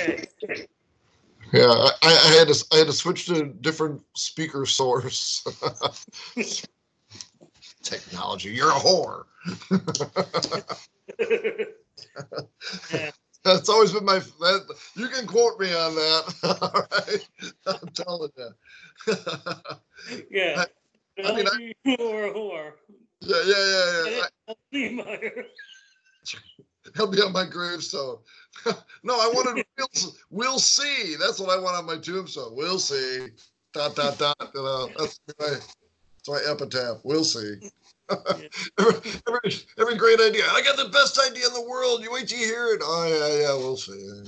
Okay. Yeah, I, I had to I had to switch to a different speaker source. Technology, you're a whore. yeah. That's always been my. That, you can quote me on that. All right, I'm telling you. Yeah. I mean, I- whore, whore. yeah, yeah, yeah, yeah. I- He'll be on my gravestone. no, I wanted we'll, we'll see. That's what I want on my tombstone. We'll see. Dot dot dot. You know, that's my that's my epitaph. We'll see. every, every, every great idea. I got the best idea in the world. You wait till you hear it. Oh yeah, yeah. We'll see.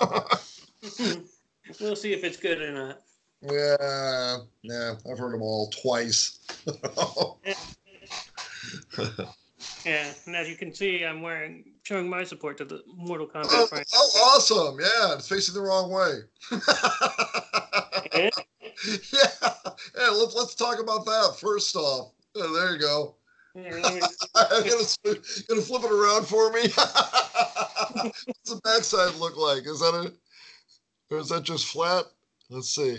Yeah, we'll see if it's good or not. yeah, yeah. I've heard them all twice. Yeah, and as you can see, I'm wearing showing my support to the Mortal Kombat oh, franchise. oh, awesome! Yeah, it's facing the wrong way. Yeah, yeah. Let's let's talk about that first off. Yeah, there you go. Here, let me- gonna, gonna flip it around for me. What's the backside look like? Is that a, or is that just flat? Let's see.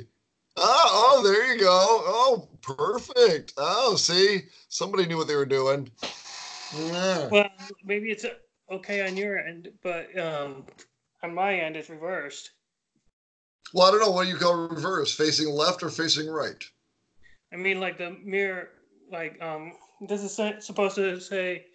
Oh, oh, there you go. Oh, perfect. Oh, see, somebody knew what they were doing. Yeah. well, maybe it's uh, okay on your end, but um, on my end, it's reversed. Well, I don't know what you call reverse, facing left or facing right. I mean, like the mirror, like um, this is supposed to say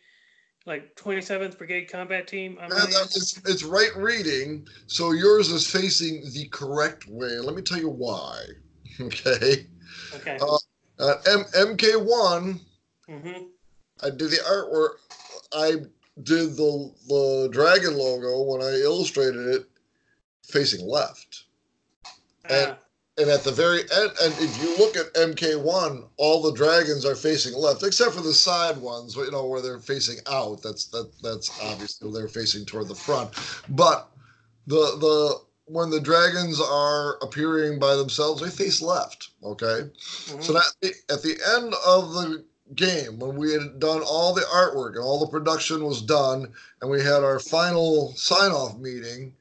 like 27th Brigade Combat Team. And that is, it's right reading, so yours is facing the correct way. Let me tell you why. Okay. Okay. Uh, uh, M- MK1 hmm I did the artwork. I did the the dragon logo when I illustrated it facing left. Ah, And at the very end, and if you look at MK1, all the dragons are facing left, except for the side ones, you know, where they're facing out. That's that that's obviously they're facing toward the front. But the the when the dragons are appearing by themselves, they face left. Okay. mhm. So that at the end of the game, when we had done all the artwork and all the production was done, and we had our final sign-off meeting,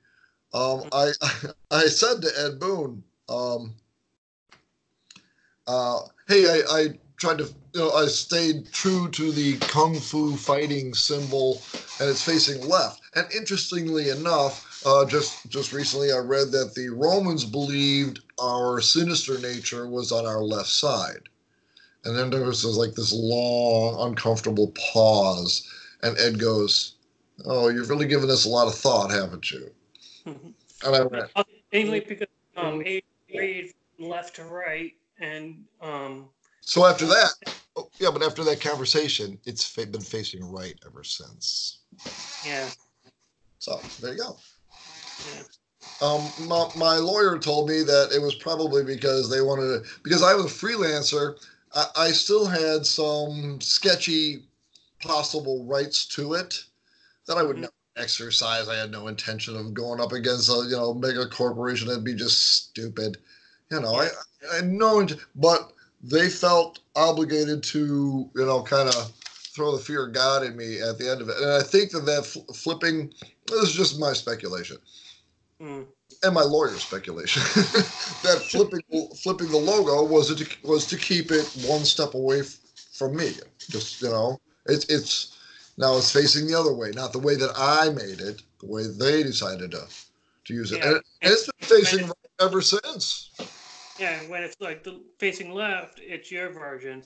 um, I I said to Ed Boon, um, uh, "Hey, I, I tried to, you know, I stayed true to the kung fu fighting symbol, and it's facing left. And interestingly enough, uh, just just recently, I read that the Romans believed our sinister nature was on our left side." And then there was like this long, uncomfortable pause, and Ed goes, "Oh, you've really given this a lot of thought, haven't you?" And I went, Mainly because um, A read from left to right, and um, So after that, oh, yeah, but after that conversation, it's fa- been facing right ever since. yeah, So there you go. yeah. Um, my, my lawyer told me that it was probably because they wanted to, because I was a freelancer, I, I still had some sketchy possible rights to it that I would Mhm. never exercise. I had no intention of going up against a, you know, mega corporation. That'd be just stupid. You know, I, I had no, but they felt obligated to, you know, kind of throw the fear of God in me at the end of it. And I think that that fl- flipping, this is just my speculation Mm. and my lawyer's speculation that flipping flipping the logo was to was to keep it one step away f- from me. Just you know, it's it's now it's facing the other way, not the way that I made it, the way they decided to to use it, Yeah. and it's been facing right ever since. Yeah, and when it's like the, facing left, it's your version.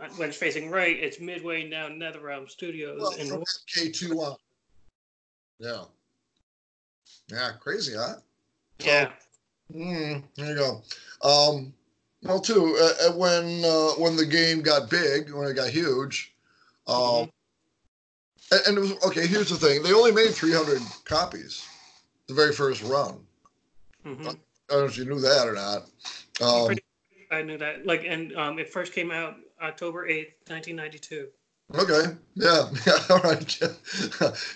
Uh, When it's facing right, it's midway down NetherRealm Studios. Well, and from K two on. Yeah. Yeah, crazy, huh? yeah, Mm, there you go. Um, well, too, uh, uh, when uh, when the game got big, when it got huge, um, Mhm. and, was okay. Here's the thing: they only made 300 copies, the very first run. mhm. I don't know if you knew that or not. Um, I knew that. Like, and um, it first came out October eighth, nineteen ninety two. Okay, yeah, yeah, all right.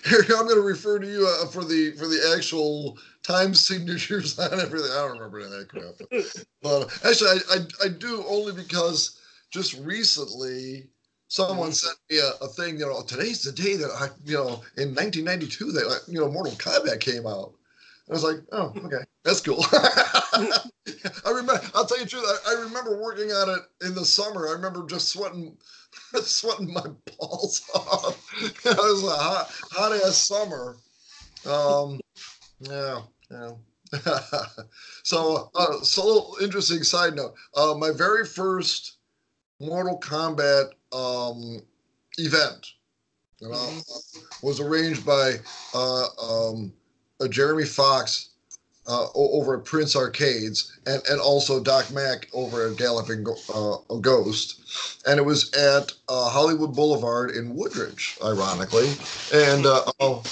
Here, I'm going to refer to you uh, for the for the actual time signatures on everything. I don't remember any of that crap. But actually, I, I, I do only because just recently someone Mhm. sent me a, a thing. You know, today's the day that I, you know, in 1992 that uh, you know Mortal Kombat came out, I was like, oh, okay, that's cool. I remember. I'll tell you the truth. I, I remember working on it in the summer. I remember just sweating, sweating my balls off. it was a hot, hot ass summer. Um, yeah, yeah. so, uh, so interesting side note. Uh, my very first Mortal Kombat um, event you know, mm-hmm. was arranged by uh, um, uh, Jeremy Fox uh, over at Prince Arcades and, and also Doc Mack over at Galloping uh, Ghost. And it was at uh, Hollywood Boulevard in Woodridge, ironically. And uh, oh,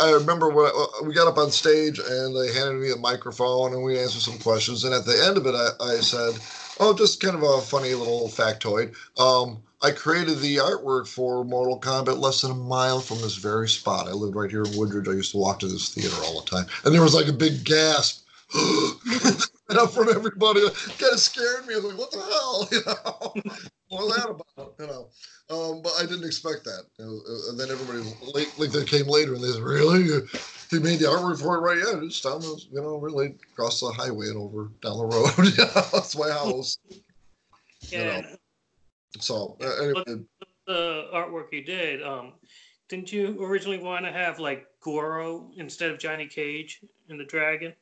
I remember when I, we got up on stage and they handed me a microphone and we answered some questions. And at the end of it, I, I said, Oh, just kind of a funny little factoid. Um, I created the artwork for Mortal Kombat less than a mile from this very spot. I lived right here in Woodridge. I used to walk to this theater all the time. And there was like a big gasp up from everybody. Kind of scared me. I was like, what the hell? You know, what was that about? You know, um, but I didn't expect that. You uh, and then everybody, late, like they came later and they said, really? He made the artwork for it right? Yeah, just down the, you know, really across the highway and over down the road. yeah, that's my house. Yeah. You know. So uh, anyway. the artwork you did, um, didn't you originally want to have like Goro instead of Johnny Cage in the Dragon?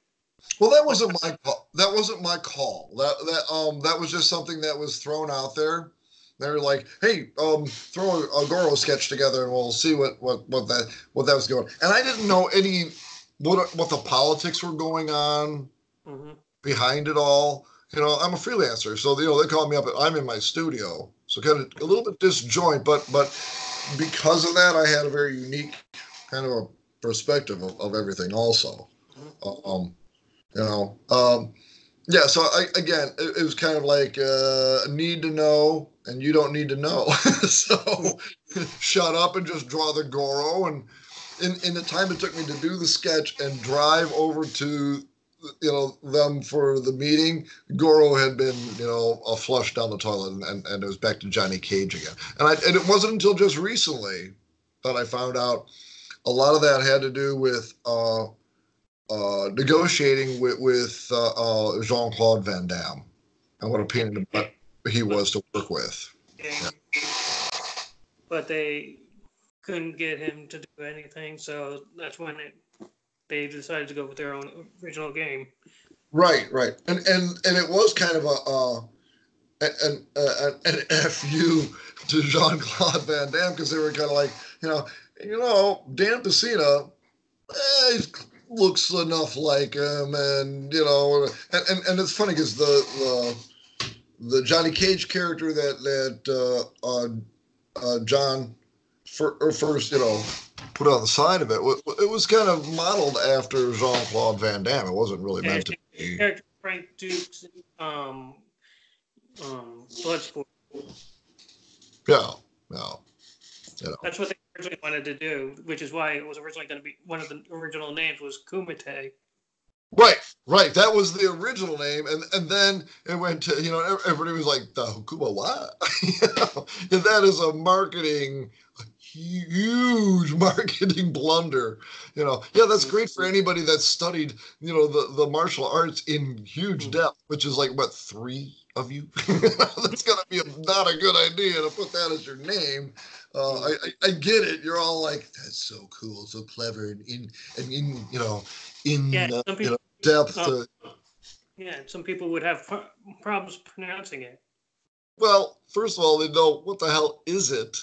Well, that wasn't my call. That wasn't my call. That that um that was just something that was thrown out there. They were like, "Hey, um, throw a, a Goro sketch together, and we'll see what what what that what that was going." And I didn't know any what what the politics were going on mm-hmm. behind it all. You know, I'm a freelancer, so you know they call me up. I'm in my studio, so kind of a little bit disjoint, but but because of that, I had a very unique kind of a perspective of, of everything. Also, mm-hmm. um, you know, um, yeah. So I, again, it, it, was kind of like uh, need to know, and you don't need to know. so shut up and just draw the Goro. And in in the time it took me to do the sketch and drive over to you know them for the meeting goro had been you know a flush down the toilet and, and, and, it was back to johnny cage again and i and it wasn't until just recently that i found out a lot of that had to do with uh, uh, negotiating with, with uh, uh jean-claude van damme and what a pain in the butt he was to work with yeah. but they couldn't get him to do anything so that's when it they decided to go with their own original game. Right, right, and and and it was kind of a uh, an an, an fu to Jean Claude Van Damme because they were kind of like you know you know Dan Pesina, eh, looks enough like him, and you know, and and, and it's funny because the the the Johnny Cage character that that uh, uh, uh, John first you know put on the side of it. It was kind of modeled after Jean Claude Van Damme. It wasn't really meant to be. Character Frank Dux, um, um, Bloodsport. Yeah, no. You know. That's what they originally wanted to do, which is why it was originally going to be one of the original names was Kumite. Right, right. That was the original name, and and then it went to you know everybody was like the Hukuma what? you know, and that is a marketing huge marketing blunder. You know, yeah, that's great for anybody that's studied, you know, the, the martial arts in huge hmm. depth, which is like what three of you. that's gonna be a, not a good idea to put that as your name. Uh, I, I, I, get it. You're all like, that's so cool, so clever, and in and in you know, in yeah, uh, people, you know, depth. Uh, yeah, some people would have problems pronouncing it. Well, first of all, they know what the hell is it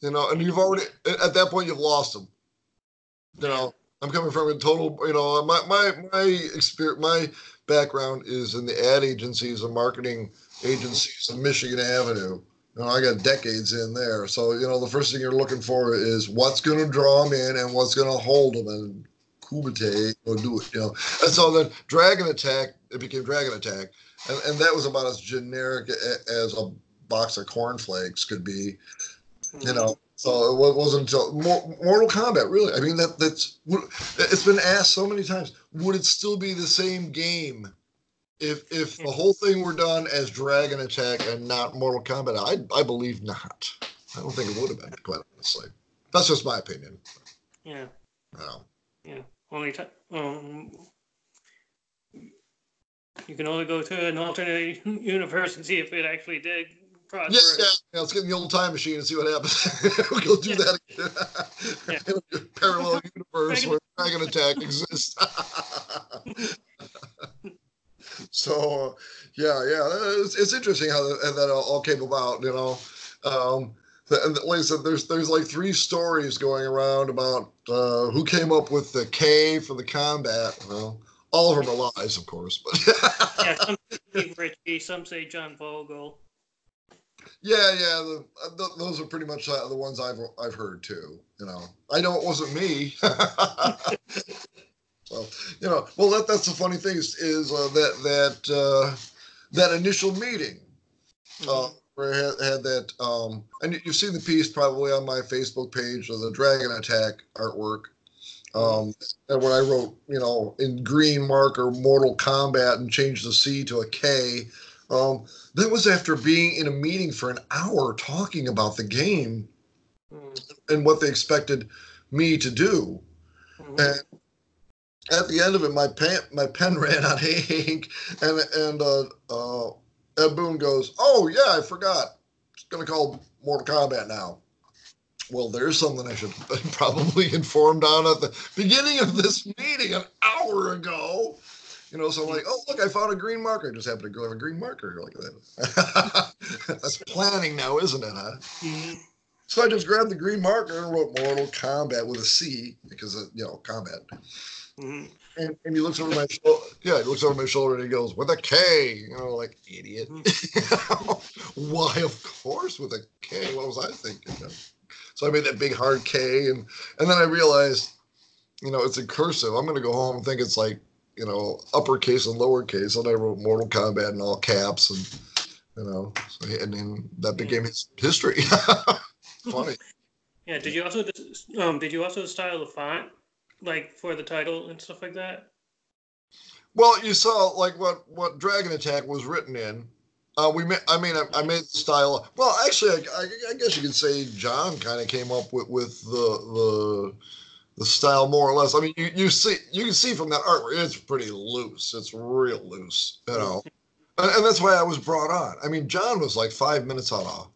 you know, and you've already at that point you've lost them. You know, I'm coming from a total, you know, my my my experience, my background is in the ad agencies and marketing agencies of Michigan Avenue. You know, I got decades in there. So, you know, the first thing you're looking for is what's going to draw them in and what's going to hold them. And Kumite or do it, you know. And so then Dragon Attack, it became Dragon Attack. And, and that was about as generic as a box of cornflakes could be. You know, so it wasn't until Mortal Kombat. Really, I mean that that's it's been asked so many times. Would it still be the same game if if the whole thing were done as Dragon Attack and not Mortal Kombat? I I believe not. I don't think it would have been, quite honestly. That's just my opinion. Yeah. No. Yeah. Only t- um, you can only go to an alternate universe and see if it actually did prosper. Yeah, yeah, yeah, let's get in the old time machine and see what happens. we'll do Yeah. that again. Parallel universe where Dragon Attack exists. so, yeah, yeah, it's, it's interesting how that, that all came about, you know. Um, the- and like I said, there's there's like three stories going around about uh, who came up with the K for the combat. Well, all of them are lies, of course, but Yeah, some say Steve Ritchie, some say John Vogel. Yeah, yeah, the, uh, th- those are pretty much uh, the ones I've I've heard too. You know, I know it wasn't me. so you know, well, that that's the funny thing is, is uh, that that uh, that initial meeting uh, where I had, had that, um, and you- you've seen the piece probably on my Facebook page of the Dragon Attack artwork. Um, and when I wrote, you know, in green marker Mortal Kombat and changed the C to a K, um, that was after being in a meeting for an hour talking about the game Mhm. and what they expected me to do. Mhm. And at the end of it, my pen my pen ran out of ink, and and uh, uh, Ed Boon goes, "Oh yeah, I forgot. It's gonna call Mortal Kombat now." Well, there's something I should probably informed on at the beginning of this meeting an hour ago. You know, so I'm like, oh look, I found a green marker. I just happened to go have a green marker like that. That's planning now, isn't it? Huh? Mhm. So I just grabbed the green marker and wrote Mortal Kombat with a C because of, you know combat. Mhm. And, and he looks over my shoulder. Yeah, he looks over my shoulder and he goes, "With a K. You know, like idiot. Why, of course, with a K. What was I thinking? Know? So I made that big hard K, and and then I realized, you know, it's in cursive. I'm gonna go home and think it's like, you know, uppercase and lowercase. And I wrote Mortal Kombat in all caps, and you know, so, and then that became his history. Funny. Yeah. Did you also um did you also style the font like for the title and stuff like that? Well, you saw like what what Dragon Attack was written in. Uh, we, ma- I mean, I, I made the style. Well, actually, I, I, I guess you could say John kind of came up with with the the the style more or less. I mean, you, you see you can see from that artwork, it's pretty loose. It's real loose, you know, and, and that's why I was brought on. I mean, John was like five minutes out of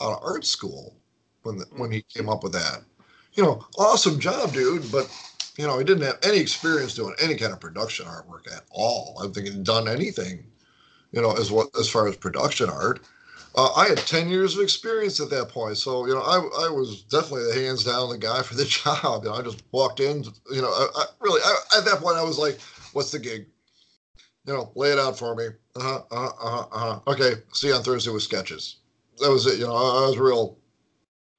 out of art school when the, when he came up with that. You know, awesome job, dude. But you know, he didn't have any experience doing any kind of production artwork at all. I don't think he'd done anything, you know, as what as far as production art. Uh, I had ten years of experience at that point, so you know, I, I was definitely the hands down the guy for the job. You know, I just walked in, you know, I, I really I, at that point I was like, "What's the gig?" You know, lay it out for me. Uh huh. Uh huh. Uh huh. Uh-huh. Okay. See you on Thursday with sketches. That was it. You know, I, I was real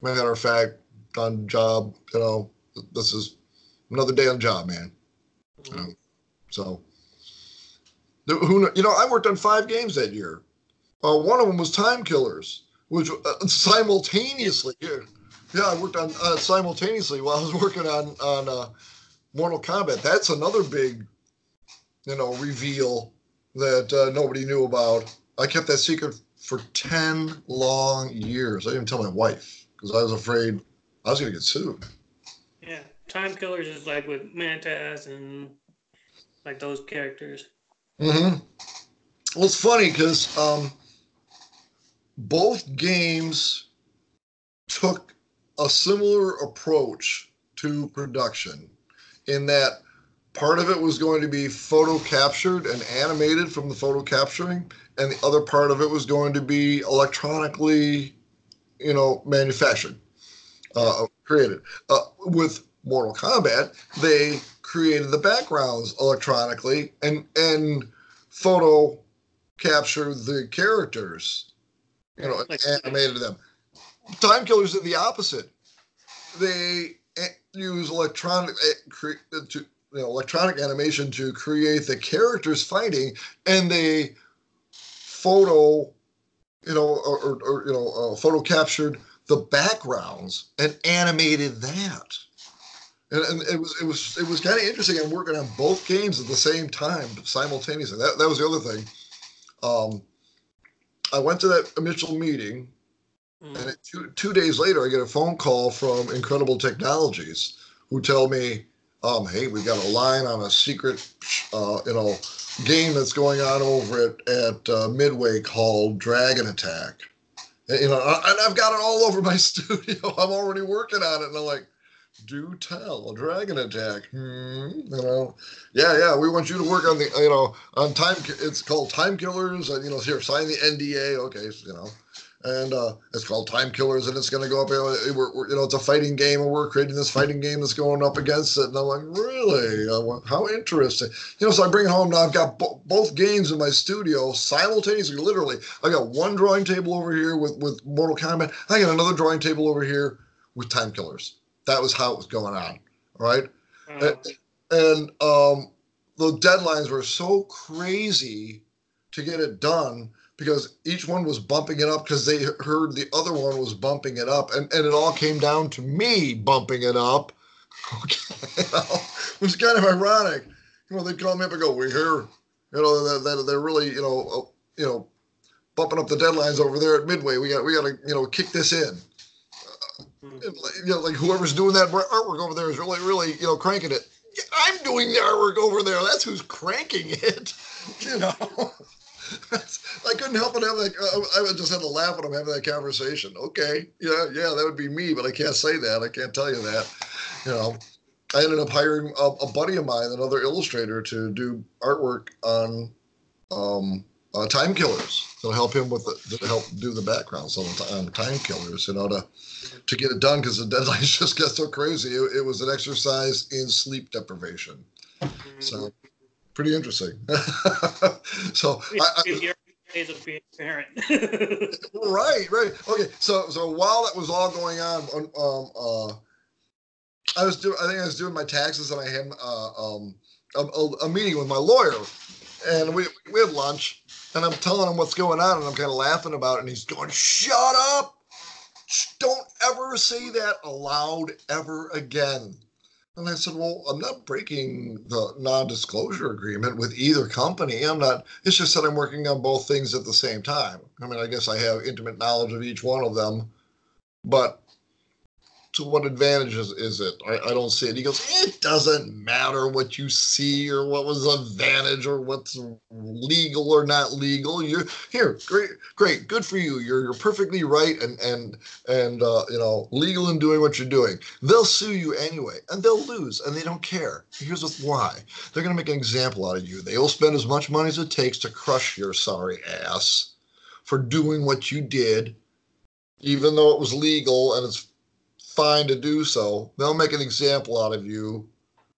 matter of fact on job. You know, this is another day on the job, man. Mhm. Um, so, who you know, I worked on five games that year. Uh, one of them was Time Killers, which uh, simultaneously, yeah, yeah, I worked on uh, simultaneously while I was working on on uh, Mortal Kombat. That's another big, you know, reveal that uh, nobody knew about. I kept that secret for ten long years. I didn't tell my wife because I was afraid I was going to get sued. Yeah. Time Killers is like with Mantis and like those characters. Mm-hmm. Well, it's funny because um, both games took a similar approach to production in that part of it was going to be photo captured and animated from the photo capturing, and the other part of it was going to be electronically, you know, manufactured, uh, created. Uh, with Mortal Kombat, they created the backgrounds electronically and and photo captured the characters, you know, Like- animated them. Time Killers did the opposite. They eh, use electronic eh, uh, to you know, electronic animation to create the characters fighting, and they photo, you know, or, or, or you know, uh, photo captured the backgrounds and animated that. And, and it was it was it was kind of interesting. I'm working on both games at the same time simultaneously. That that was the other thing. Um, I went to that initial meeting, Mhm. and two two days later, I get a phone call from Incredible Technologies, who tell me um, hey, we've got a line on a secret, uh, you know, game that's going on over at at uh, Midway called Dragon Attack. And, you know, and I've got it all over my studio. I'm already working on it, and I'm like, do tell, a Dragon Attack. Hmm, you know, yeah, yeah. We want you to work on the, you know, on time. It's called Time Killers, and you know, here, sign the NDA. Okay, you know and uh, it's called Time Killers, and it's going to go up. We're, we're, you know, it's a fighting game, and we're creating this fighting game that's going up against it. And I'm like, really? How interesting? You know, so I bring it home now. I've got bo- both games in my studio simultaneously. Literally, I got one drawing table over here with with Mortal Kombat. I got another drawing table over here with Time Killers. That was how it was going on. Right, and, and um, the deadlines were so crazy to get it done because each one was bumping it up because they heard the other one was bumping it up, and, and it all came down to me bumping it up. Okay, it was kind of ironic. You know, they'd call me up and go, "We hear, you know, that, that they're really, you know, uh, you know, bumping up the deadlines over there at Midway. We got, we got to, you know, kick this in." You know, like whoever's doing that artwork over there is really, really, you know, cranking it. I'm doing the artwork over there. That's who's cranking it. You know. I couldn't help but have that. Uh, I just had to laugh when I'm having that conversation. Okay, yeah, yeah, that would be me, but I can't say that. I can't tell you that. You know, I ended up hiring a, a buddy of mine, another illustrator, to do artwork on um, uh, time killers. To help him with the, help do the backgrounds on, on time killers. You know, to to get it done because the deadlines just get so crazy. It, it was an exercise in sleep deprivation. So pretty interesting. so I, I, days of being a parent. right, right. Okay, so so while that was all going on, um, uh, I was doing. I think I was doing my taxes, and I had uh, um, a, a, meeting with my lawyer, and we we had lunch, and I'm telling him what's going on, and I'm kind of laughing about it, and he's going, "Shut up! Don't ever say that aloud ever again." And I said, Well, I'm not breaking the non disclosure agreement with either company. I'm not, it's just that I'm working on both things at the same time. I mean, I guess I have intimate knowledge of each one of them, but to what advantages is it? I, I, don't see it. He goes, it doesn't matter what you see or what was advantage or what's legal or not legal. You're here, great, great, good for you. You're you're perfectly right and and and uh, you know legal in doing what you're doing. They'll sue you anyway, and they'll lose, and they don't care. Here's why: they're going to make an example out of you. They'll spend as much money as it takes to crush your sorry ass for doing what you did, even though it was legal and it's fine to do so. They'll make an example out of you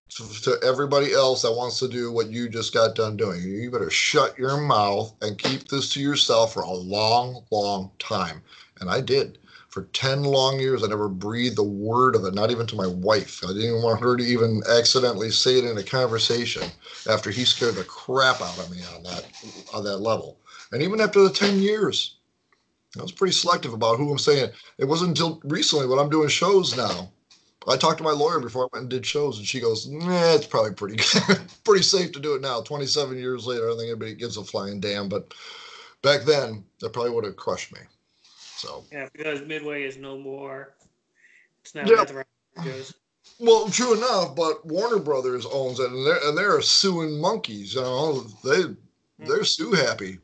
to, to, everybody else that wants to do what you just got done doing. You better shut your mouth and keep this to yourself for a long, long time. And I did. For 10 long years, I never breathed a word of it, not even to my wife. I didn't even want her to even accidentally say it in a conversation after he scared the crap out of me on that on that level. And even after the 10 years, I was pretty selective about who I'm saying. It wasn't until recently when I'm doing shows now. I talked to my lawyer before I went and did shows, and she goes, "Nah, it's probably pretty pretty safe to do it now." 27 years later, I don't think anybody gives a flying damn. But back then, that probably would have crushed me. So yeah, because Midway is no more. It's not yeah. the Well, true enough, but Warner Brothers owns it, and they're and they're suing monkeys. You know, they hmm. they're sue happy.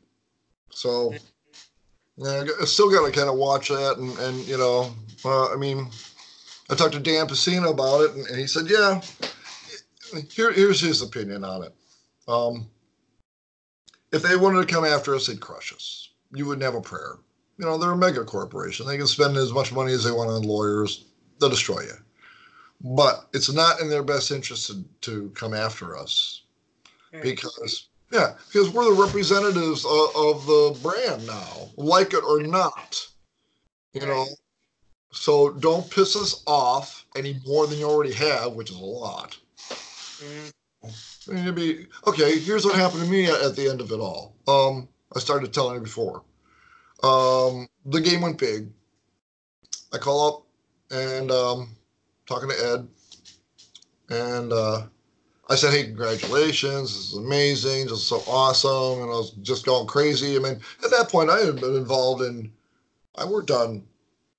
So. Yeah, I still got to kind of watch that, and and you know, uh, I mean, I talked to Dan Pesina about it, and, and he said, yeah, here, here's his opinion on it. Um, if they wanted to come after us, they'd crush us. You wouldn't have a prayer. You know, they're a mega corporation. They can spend as much money as they want on lawyers. They'll destroy you. But it's not in their best interest to, to come after us because yeah, because we're the representatives of, of, the brand now, like it or not. You know, so don't piss us off any more than you already have, which is a lot. Mm. Be, okay, here's what happened to me at the end of it all. Um, I started telling you before. Um, the game went big. I call up and um, talking to Ed, and uh, I said, "Hey, congratulations! This is amazing! This is so awesome!" And I was just going crazy. I mean, at that point, I had been involved in. I worked on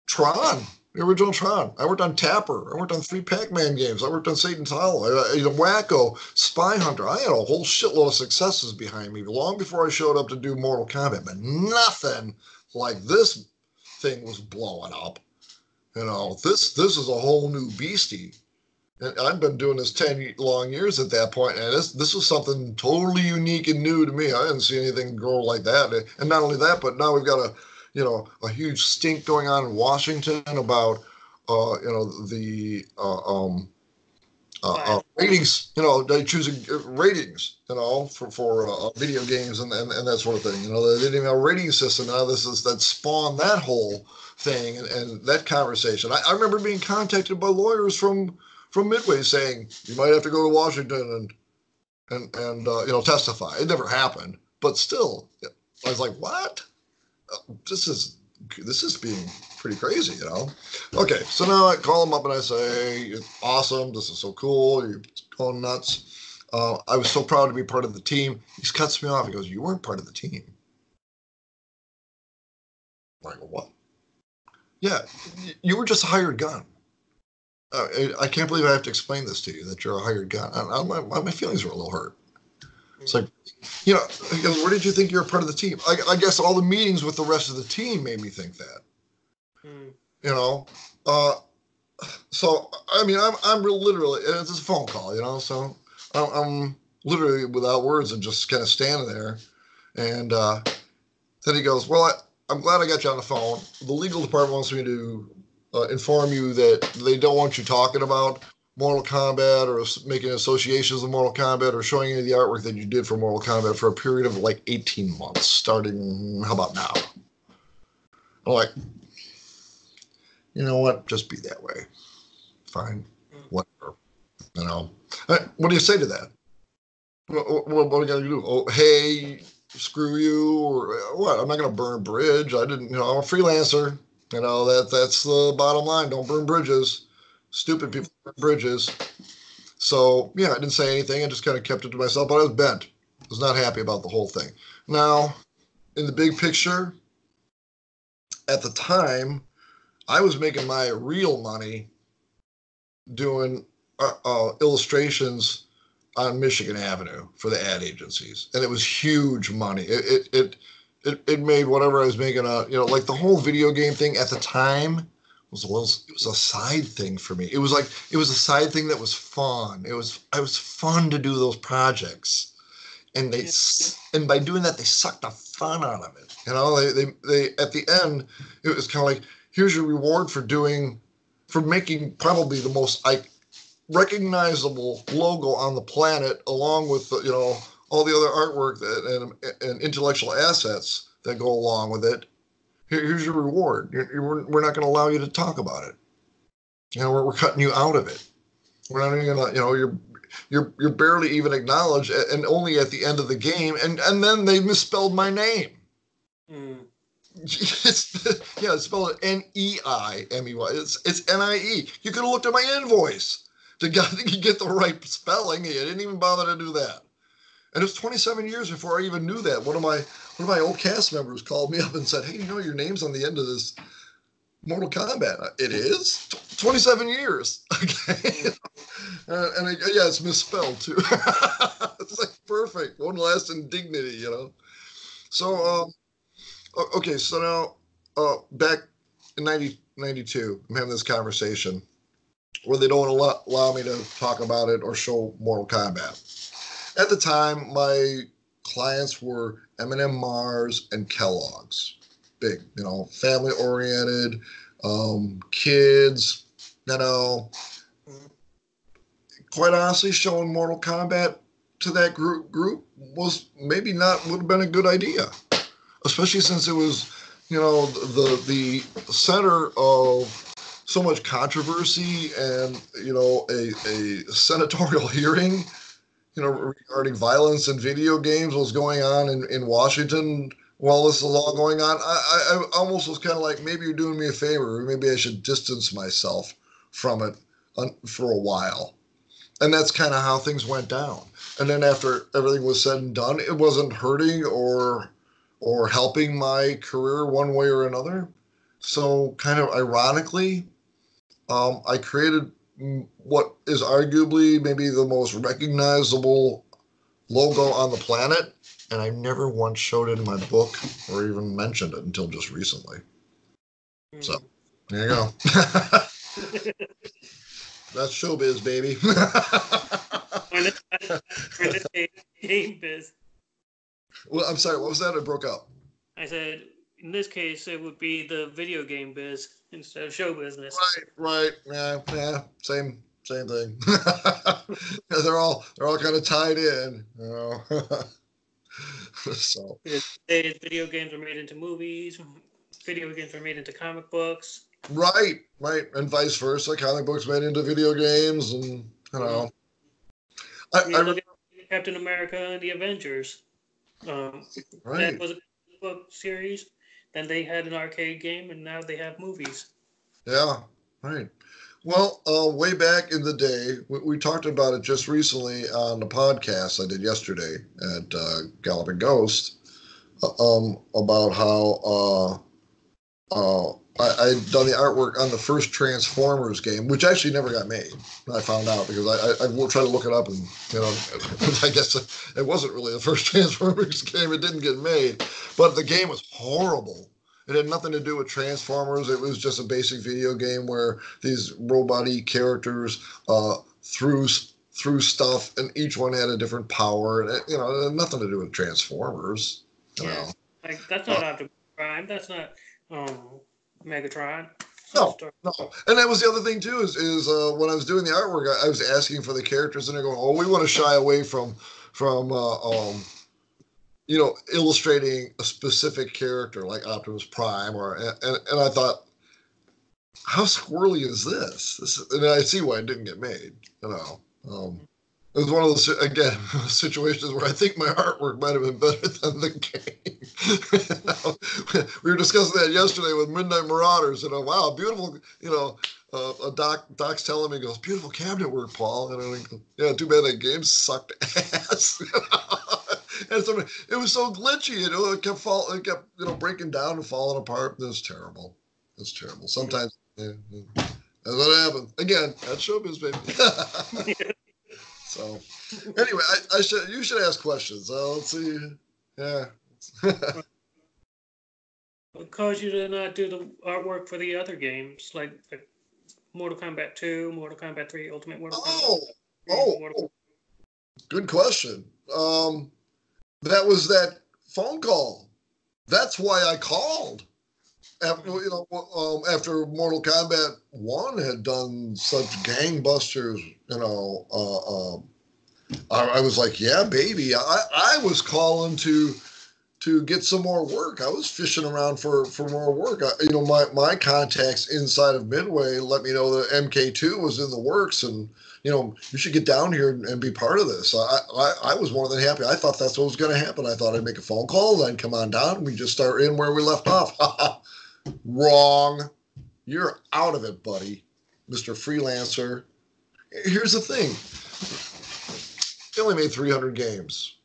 Tron. the original Tron. I worked on Tapper. I worked on three Pac-Man games. I worked on Satan's Hollow. I, know, Wacko, Spy Hunter. I had a whole shitload of successes behind me long before I showed up to do Mortal Kombat. But nothing like this thing was blowing up. You know, this this is a whole new beastie. And I've been doing this ten long years at that point, and this this was something totally unique and new to me. I didn't see anything grow like that. And not only that, but now we've got a you know a huge stink going on in Washington about uh, you know the uh, um, uh, uh, ratings. You know they choosing uh, ratings. You know for for uh, video games and, and and that sort of thing. You know they didn't even have a rating system. Now this is that spawned that whole thing and, and that conversation. I, I remember being contacted by lawyers from from Midway saying you might have to go to Washington and and and uh, you know testify. It never happened, but still, I was like, what? This is this is being pretty crazy, you know. Okay, so now I call him up and I say, "It's awesome. This is so cool. You're going nuts." Uh, I was so proud to be part of the team. He cuts me off. He goes, "You weren't part of the team." I'm like, what? Yeah, you were just a hired gun uh, I can't believe I have to explain this to you that you're a hired gun. I, I, my, my feelings were a little hurt. It's like, you know, where did you think you're a part of the team? I, I, guess all the meetings with the rest of the team made me think that. Mm. You know, uh, so I mean, I'm I'm literally, it's just a phone call, you know, so I'm, I'm literally without words and just kind of standing there, and uh, then he goes, "Well, I, I'm glad I got you on the phone. The legal department wants me to uh, inform you that they don't want you talking about Mortal Kombat or making associations with Mortal Kombat or showing any of the artwork that you did for Mortal Kombat for a period of like 18 months, starting, how about now? I'm like, you know what? Just be that way. Fine. Whatever. You know, what do you say to that? What, what, what are you going to do? Oh, hey, screw you, or what? I'm not going to burn a bridge. I didn't, you know, I'm a freelancer. You know that that's the bottom line. Don't burn bridges. Stupid people burn bridges. So yeah, I didn't say anything. I just kind of kept it to myself. But I was bent. I was not happy about the whole thing. Now, in the big picture, at the time, I was making my real money doing uh, uh, illustrations on Michigan Avenue for the ad agencies, and it was huge money. It it, it it, it made whatever I was making a you know like the whole video game thing at the time was a little it was a side thing for me. It was like it was a side thing that was fun. It was I was fun to do those projects. And they and by doing that they sucked the fun out of it. You know, they they, they at the end it was kind of like here's your reward for doing for making probably the most like recognizable logo on the planet along with the, you know all the other artwork that, and, and intellectual assets that go along with it. Here, here's your reward. You're, you're, we're not going to allow you to talk about it. You know, we're, we're cutting you out of it. We're not even going to, you know, you're you're you're barely even acknowledged, and only at the end of the game, and and then they misspelled my name. Mm. It's, yeah, it's spelled N E I M E Y. It's it's N I E. You could have looked at my invoice to get, to get the right spelling. You didn't even bother to do that. And it was 27 years before I even knew that. One of my one of my old cast members called me up and said, "Hey, you know your name's on the end of this Mortal Kombat." It is 27 years. Okay, uh, and I, yeah, it's misspelled too. it's like perfect. One last indignity, you know. So, um, okay, so now uh, back in 90, 92, I'm having this conversation where they don't allow, allow me to talk about it or show Mortal Kombat at the time, my clients were M&M Mars and Kellogg's. Big, you know, family oriented, um, kids, you know. Quite honestly, showing Mortal Kombat to that group group was maybe not would have been a good idea, especially since it was, you know, the the center of so much controversy and you know a, a senatorial hearing you know, regarding violence in video games was going on in, in Washington while this is all going on. I, I, almost was kind of like, maybe you're doing me a favor. Maybe I should distance myself from it for a while. And that's kind of how things went down. And then after everything was said and done, it wasn't hurting or or helping my career one way or another. So kind of ironically, Um, I created what is arguably maybe the most recognizable logo on the planet, and I never once showed it in my book or even mentioned it until just recently. Hmm. So there you go. That's showbiz, baby. game biz. Well, I'm sorry. What was that? I broke up. I said, in this case, it would be the video game biz instead of show business. Right, right. Yeah, yeah. Same, same thing. they're all they're all kind of tied in, you know. so. Video games are made into movies. Video games are made into comic books. Right, right, and vice versa. Comic books made into video games, and you know. I, I, at Captain America and the Avengers. Um, right. That was a book series. Then they had an arcade game, and now they have movies. Yeah, right. Well, uh, way back in the day, we, we, talked about it just recently on the podcast I did yesterday at uh, Galloping Ghost uh, um, about how uh, uh, I, had done the artwork on the first Transformers game, which actually never got made. I found out because I, I, I tried to look it up, and you know, I guess it wasn't really the first Transformers game. It didn't get made, but the game was horrible. It had nothing to do with Transformers. It was just a basic video game where these robot characters uh, threw threw stuff, and each one had a different power, and it, you know, it had nothing to do with Transformers. You yeah, know. like that's not uh, Optimus Prime. That's not. Um, Megatron. No, no, and that was the other thing too. Is is uh, when I was doing the artwork, I, I, was asking for the characters, and they're going, "Oh, we want to shy away from from uh, um, you know illustrating a specific character like Optimus Prime." Or and, and I thought, how squirrely is this? this and I see why it didn't get made. You know, um, it was one of those again situations where I think my artwork might have been better than the game. you know, we were discussing that yesterday with Midnight Marauders. You know, wow, beautiful. You know, uh, a doc Doc's telling me, goes, beautiful cabinet work, Paul. And I think, yeah, too bad that game sucked ass. And so it was so glitchy. You know, it kept fall, it kept you know breaking down and falling apart. It was terrible. It's terrible. Sometimes. Yeah, yeah. That's what happened. Again, that's showbiz, baby. So anyway, I, I, should you should ask questions. Uh, let's see. Yeah. what caused you to not do the artwork for the other games, like, like Mortal Kombat 2, Mortal Kombat 3, Ultimate Mortal Kombat? Oh, oh, oh, good question. Um, that was that phone call. That's why I called. After you know, um, after Mortal Kombat One had done such gangbusters, you know, uh, um, I, I, was like, yeah, baby. I, I was calling to to get some more work. I was fishing around for for more work. I, you know, my my contacts inside of Midway let me know that MK2 was in the works, and you know, you should get down here and, and be part of this. I, I I was more than happy. I thought that's what was going to happen. I thought I'd make a phone call, then come on down, we just start in where we left off. Wrong. You're out of it, buddy, Mr. Freelancer. Here's the thing they only made 300 games.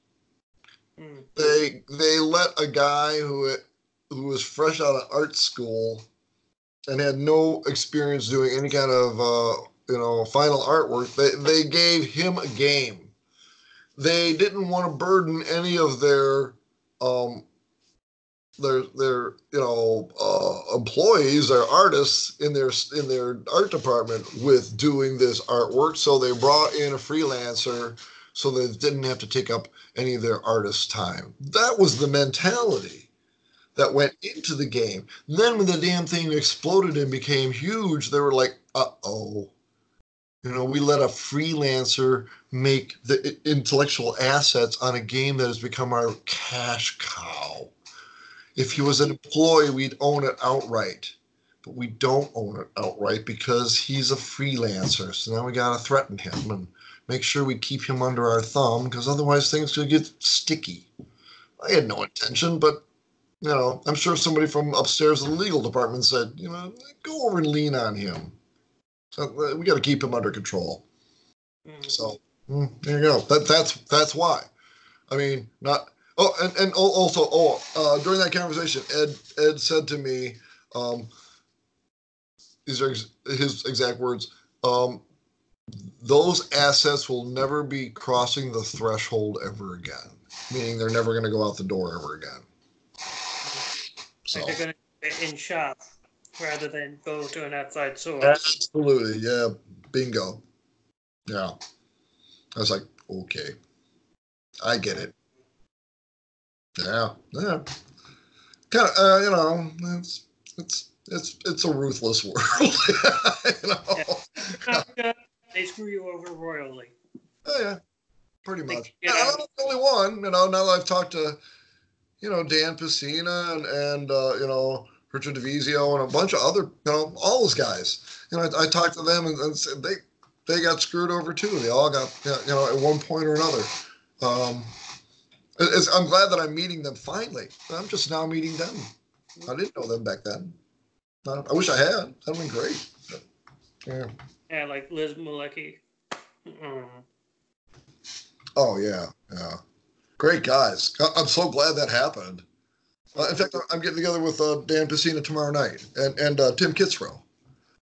Mm. They they let a guy who who was fresh out of art school and had no experience doing any kind of uh, you know final artwork. They they gave him a game. They didn't want to burden any of their um, their their you know uh, employees or artists in their in their art department with doing this artwork. So they brought in a freelancer so they didn't have to take up any of their artists' time. That was the mentality that went into the game. then when the damn thing exploded and became huge, they were like, uh oh. You know, we let a freelancer make the intellectual assets on a game that has become our cash cow. If he was an employee, we'd own it outright. But we don't own it outright because he's a freelancer. So now we got to threaten him and make sure we keep him under our thumb because otherwise things could get sticky. I had no intention, but you know, I'm sure somebody from upstairs in the legal department said, you know, go over and lean on him. So uh, we got to keep him under control. Mm-hmm. So mm, there you go. That that's that's why. I mean, not. Oh, and and also, oh, uh, during that conversation, Ed Ed said to me, um, these are his exact words. Um, those assets will never be crossing the threshold ever again, meaning they're never going to go out the door ever again. So they're going to in shop rather than go to an outside source. Absolutely, yeah, bingo. Yeah, I was like, okay, I get it. Yeah, yeah. Kind of, uh, you know, it's it's it's it's a ruthless world. you know? yeah. They screw you over royally. Oh yeah, pretty much. Yeah. I'm not the only one. You know, now that I've talked to, you know, Dan Pesina and and uh, you know Richard Divizio and a bunch of other, you know, all those guys. You know, I, I talked to them and, and they they got screwed over too. They all got you know at one point or another. Um, I'm glad that I'm meeting them finally. I'm just now meeting them. I didn't know them back then. I wish I had. That'd been great. But, yeah. Yeah, like Liz Malecki. Mm. Oh yeah, yeah. Great guys. I'm so glad that happened. Uh, in fact, I'm getting together with uh, Dan Pesina tomorrow night and and uh, Tim Kitzrow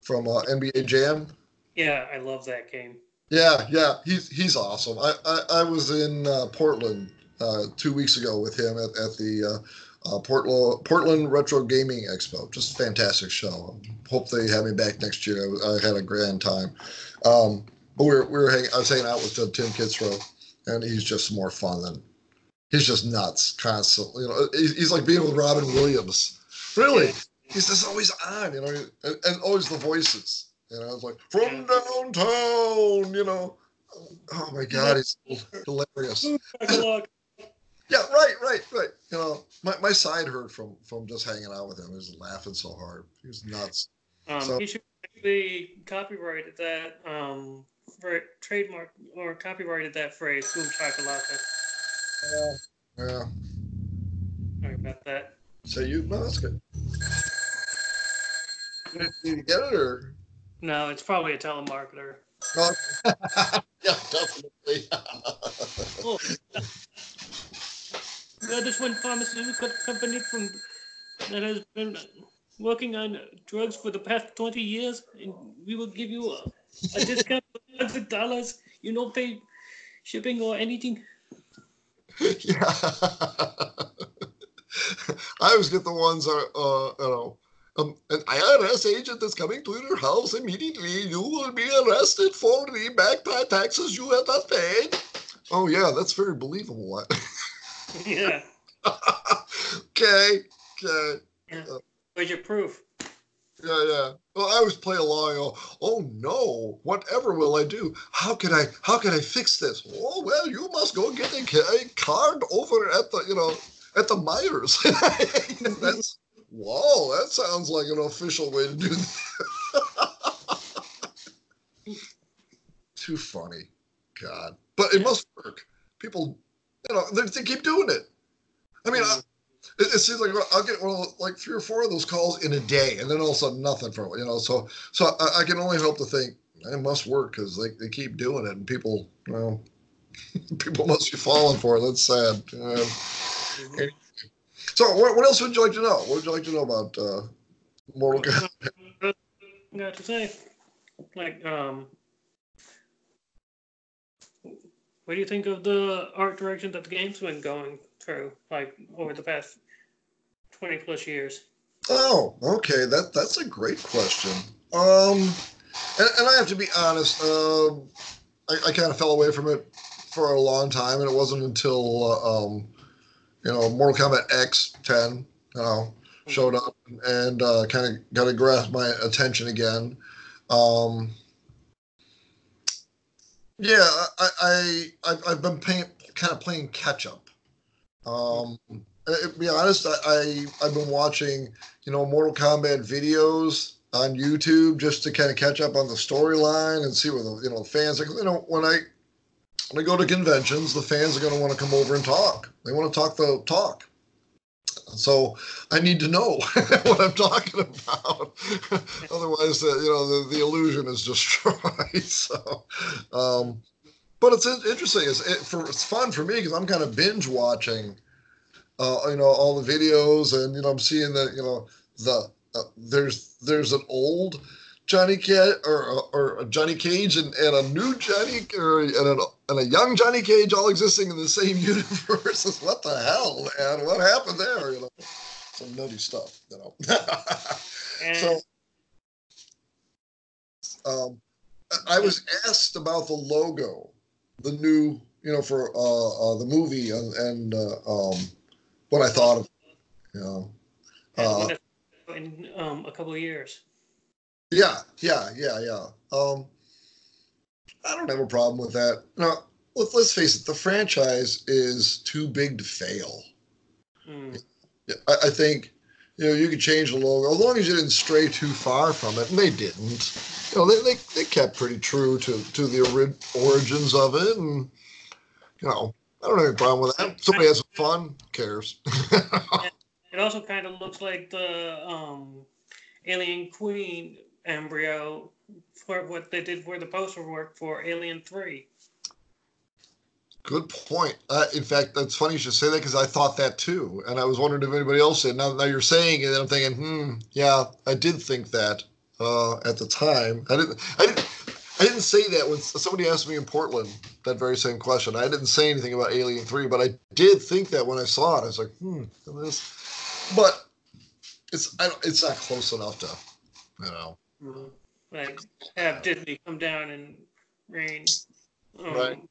from uh, NBA Jam. Yeah, I love that game. Yeah, yeah, he's he's awesome. I I, I was in uh, Portland uh, two weeks ago with him at, at the Portland Portland Retro Gaming Expo. Just fantastic show. Hope they have me back next year. I, I had a grand time. Um, but we were, we were hanging, I was hanging out with Tim Kitzrow, and he's just more fun than he's just nuts constantly. You know, he's, he's like being with Robin Williams. Really, he's just always on. You know, and, and always the voices. You know, it's like from downtown. You know, oh my god, he's hilarious. Yeah, right, right, right. You know, my, my side hurt from from just hanging out with him. He was laughing so hard. He was nuts. Um, so, he should actually copyrighted that um for trademark or copyrighted that phrase "boom chakalaka." Yeah. Yeah. Sorry about that. So you, no, that's good. Did you get it or? No, it's probably a telemarketer. Oh. yeah, definitely. Yeah, this one pharmaceutical company from that has been working on drugs for the past 20 years, and we will give you a, a discount of hundred dollars. You don't pay shipping or anything. yeah. I always get the ones that, uh, you know, um, an IRS agent is coming to your house immediately. You will be arrested for the back taxes you have not paid. Oh, yeah, that's very believable. yeah. okay. Okay. Yeah. Uh, Where's your proof? Yeah, yeah. Well, I always play along. Oh, oh no! Whatever will I do? How can I? How can I fix this? Oh well, you must go get a, a card over at the, you know, at the Myers. That's whoa. That sounds like an official way to do that. Too funny, God. But it must work. People, you know, they, they keep doing it. I mean, I, it, it, seems like I'll get well, like three or four of those calls in a day, and then all of a sudden nothing from it. You know, so so I, I can only hope to think it must work because they, they keep doing it, and people, you know, people must be falling for it. That's sad. Uh, so, what, what else would you like to know? What would you like to know about uh, Mortal Kombat? Got to say, like, um, what do you think of the art direction that the game's been going through, like over the past 20 plus years? Oh, okay. That that's a great question. Um, and, and I have to be honest. Uh, I, I kind of fell away from it for a long time, and it wasn't until uh, um, you know Mortal Kombat X 10, you know, showed up and uh, kind of got to grasp my attention again. Um, yeah, I, I I've, been paying, kind of playing catch up. Um, to be honest, I, I I've been watching you know Mortal Kombat videos on YouTube just to kind of catch up on the storyline and see what the you know fans like. You know when I when I go to conventions, the fans are going to want to come over and talk. They want to talk the talk. So I need to know what I'm talking about. Otherwise, uh, you know, the, the illusion is destroyed. so, um, but it's interesting. It's it, for it's fun for me because I'm kind of binge watching uh, you know all the videos and you know i'm seeing that you know the uh, there's there's an old Johnny Cage or or Johnny Cage and, and a new Johnny or and a, and a young Johnny Cage all existing in the same universe. what the hell, man? What happened there? You know, some nutty stuff. You know. so, um, I was asked about the logo, the new, you know, for uh, uh the movie and, and uh, um, what I thought of, you know. Uh, in um, a couple of years. Yeah, yeah, yeah, yeah. Um, I don't have a problem with that. Now, let's, let's face it, the franchise is too big to fail. Mm. I, I, think you know you could change the logo as long as you didn't stray too far from it, and they didn't. You know, they they, they kept pretty true to to the ori- origins of it, and you know, I don't have any problem with that. Somebody has fun, cares. it also kind of looks like the um, Alien Queen embryo for what they did for the poster work for Alien 3. Good point. Uh, in fact, that's funny you should say that because I thought that too, and I was wondering if anybody else did. Now, now you're saying it, and I'm thinking, hmm, yeah, I did think that uh, at the time. I didn't. I didn't. I didn't say that when somebody asked me in Portland that very same question. I didn't say anything about Alien Three, but I did think that when I saw it. I was like, hmm, this. But it's I don't, it's not close enough to, you know. Mm-hmm. Like have Disney come down and reign. Um, right.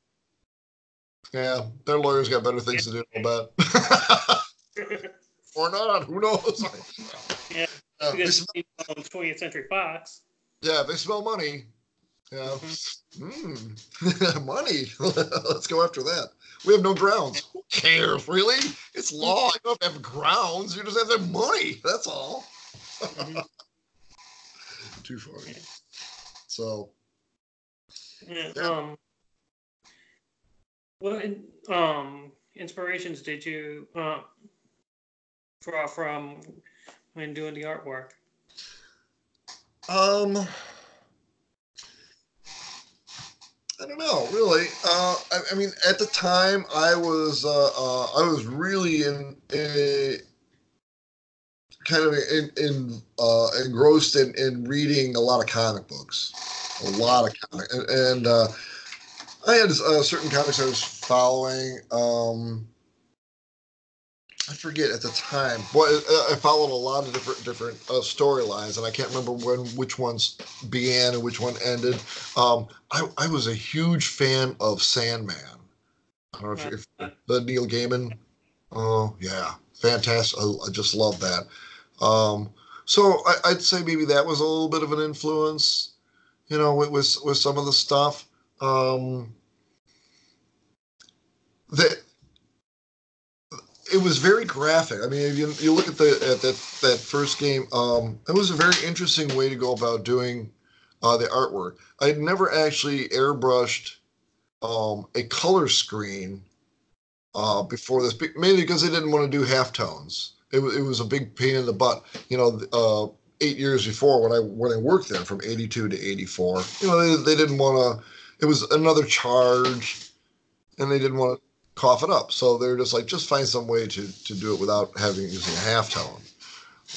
Yeah, their lawyers got better things yeah. to do. Bet. or not. Who knows? yeah, uh, because smell, 20th Century Fox. Yeah, they smell money. Yeah, mm-hmm. mm. money. Let's go after that. We have no grounds. Who cares, really? It's law. You don't have grounds. You just have to have money. That's all. Mm-hmm too funny. So. Yeah. Um. What um inspirations did you uh, draw from when doing the artwork? Um. I don't know, really. Uh, I, I, mean, at the time, I was uh, uh, I was really in, in kind of in, in uh, engrossed in, in reading a lot of comic books, a lot of comic, and, and uh, I had uh, certain comics I was following. Um, I forget at the time, but I followed a lot of different different uh, storylines, and I can't remember when which ones began and which one ended. Um, I, I was a huge fan of Sandman. I don't know if, if the Neil Gaiman. Oh yeah, fantastic! I, I just love that. Um, so I, would say maybe that was a little bit of an influence, you know, with with, with some of the stuff. Um, that it was very graphic. I mean, if you, you look at the at that that first game, um, it was a very interesting way to go about doing uh, the artwork. I'd never actually airbrushed um, a color screen uh, before this, mainly because I didn't want to do halftones it was it was a big pain in the butt. You know, uh, eight years before when I when I worked there from '82 to '84, you know, they, they didn't want to. It was another charge, and they didn't want to cough it up. So they're just like, just find some way to to do it without having using a halftone.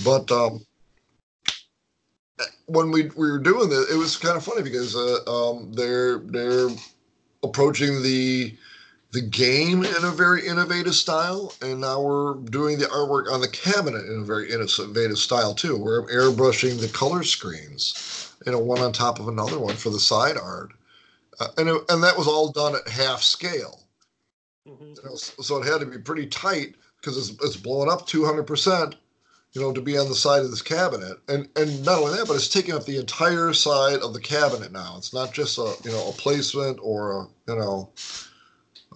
But um, when we, we were doing this, it was kind of funny because uh, um, they're they're approaching the the game in a very innovative style, and now we're doing the artwork on the cabinet in a very innovative style too. We're airbrushing the color screens, you know, one on top of another one for the side art, uh, and it, and that was all done at half scale. Mm-hmm. You know, so it had to be pretty tight because it's, it's blowing up 200 percent, you know, to be on the side of this cabinet, and and not only that, but it's taking up the entire side of the cabinet now. It's not just a you know a placement or a you know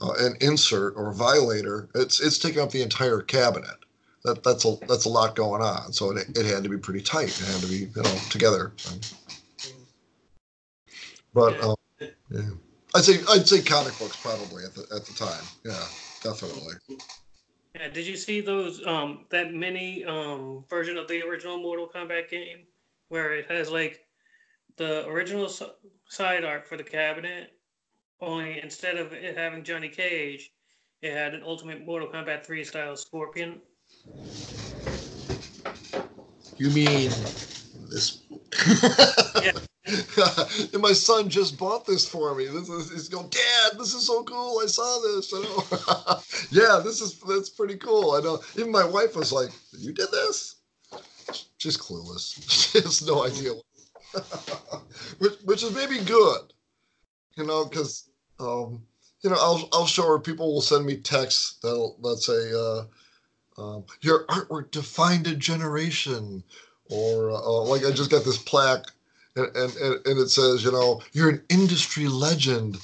uh, an insert or violator, it's it's taking up the entire cabinet. That that's a that's a lot going on. So it, it had to be pretty tight. It had to be you know together. But um, yeah. I'd say I'd say comic books probably at the at the time. Yeah, definitely. Yeah, did you see those um that mini um version of the original Mortal Kombat game where it has like the original side art for the cabinet only instead of it having Johnny Cage, it had an Ultimate Mortal Kombat 3 style Scorpion. You mean this and my son just bought this for me. This is he's going, Dad, this is so cool. I saw this. I know. yeah, this is that's pretty cool. I know. Even my wife was like, You did this? She's clueless. She has no idea. which, which is maybe good, you know, because um, you know I'll I'll show her. People will send me texts that'll that say, uh, um, "Your artwork defined a generation," or uh, like I just got this plaque and, and, and it says, you know, you're an industry legend.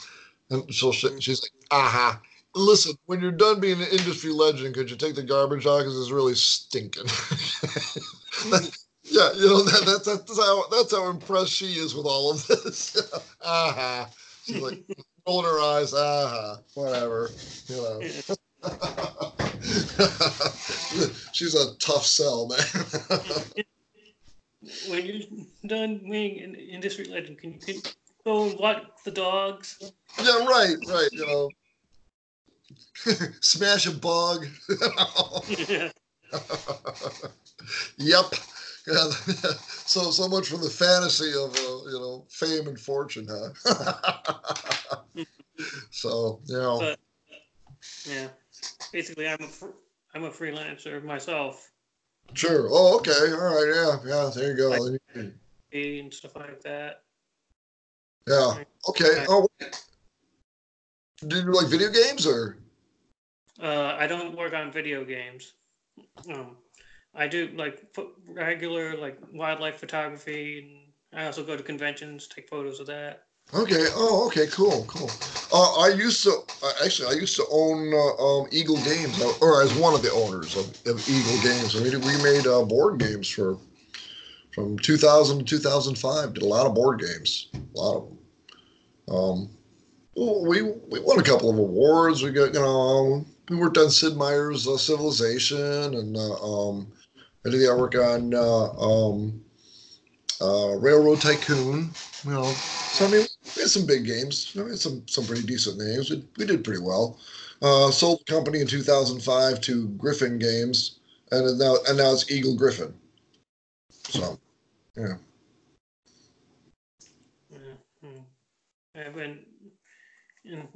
And so she, she's like, aha. Listen, when you're done being an industry legend, could you take the garbage out because it's really stinking? yeah, you know that, that, that's how that's how impressed she is with all of this. aha. She's like rolling her eyes. Aha. Whatever. You know. She's a tough sell, man when you're done being an industry legend, can you can go and walk the dogs? Yeah, right, right. You know, smash a bug. yep. Yeah. so so much for the fantasy of uh, you know fame and fortune, huh? so you know. But, yeah. Basically, I'm a I'm a freelancer myself. Sure. Oh, okay. All right. Yeah. Yeah. There you go. Like, and stuff like that. Yeah. Okay. Oh, do you like video games or? Uh, I don't work on video games. Um, I do like regular like wildlife photography, and I also go to conventions, take photos of that. Okay. Oh, okay. Cool. Cool. Uh, I used to uh, actually I used to own uh, um, Eagle Games, uh, or as one of the owners of, of Eagle Games. I mean, we made uh, board games for from 2000 to 2005. Did a lot of board games, a lot of them. Um, we we won a couple of awards. We got you know we worked on Sid Meier's uh, Civilization, and um, I did the artwork on um, Railroad Tycoon. You know, so I mean we had some big games. We had some some pretty decent names. We, we did pretty well. Uh, sold the company in 2005 to Gryphon Games, and now and now it's Eagle Gryphon. So, yeah. Mm-hmm. I've been in,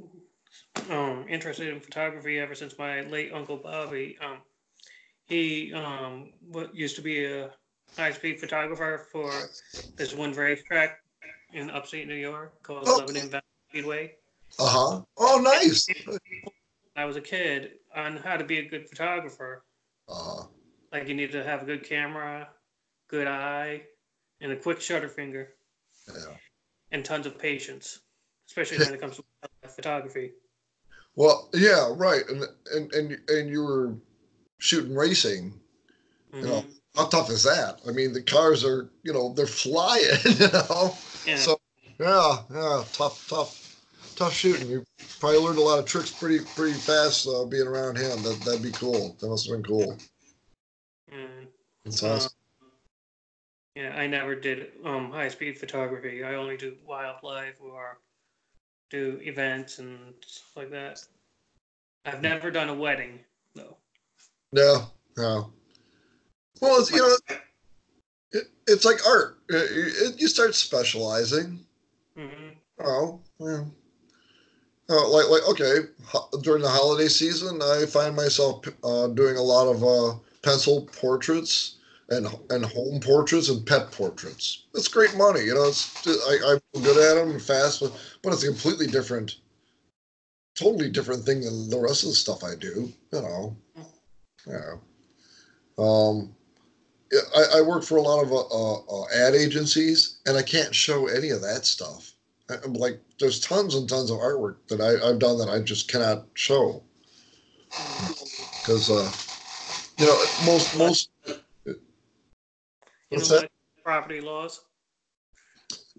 um, interested in photography ever since my late uncle Bobby. Um, he um, what used to be a high speed photographer for this one racetrack in upstate New York called oh. Lebanon Valley Speedway. Uh huh. Oh, nice. I was a kid on how to be a good photographer. Uh-huh. Like you need to have a good camera, good eye, and a quick shutter finger. Yeah. And tons of patience, especially when it comes to photography. Well, yeah, right, and and and and you were shooting racing. Mm-hmm. You know, mm-hmm. how tough is that? I mean, the cars are, you know, they're flying. You know. Yeah. So yeah, yeah, tough, tough, tough shooting. You probably learned a lot of tricks pretty pretty fast uh, being around him. That that'd be cool. That must have been cool. Mm. That's awesome. Yeah, I never did um, high speed photography. I only do wildlife or do events and stuff like that. I've never done a wedding. No, no. Well, it's, you know, it, it's like art. It, it, you start specializing. Mm-hmm. Oh, yeah. Uh, like like okay, during the holiday season, I find myself uh, doing a lot of uh, pencil portraits and and home portraits and pet portraits. It's great money, you know. It's I, I'm good at them and fast, but, but it's a completely different, totally different thing than the rest of the stuff I do. You know, yeah. Um, I, I work for a lot of uh, uh, uh, ad agencies, and I can't show any of that stuff. I'm like, there's tons and tons of artwork that I, have done that I just cannot show because, uh, you know, most most. What's that? Property laws.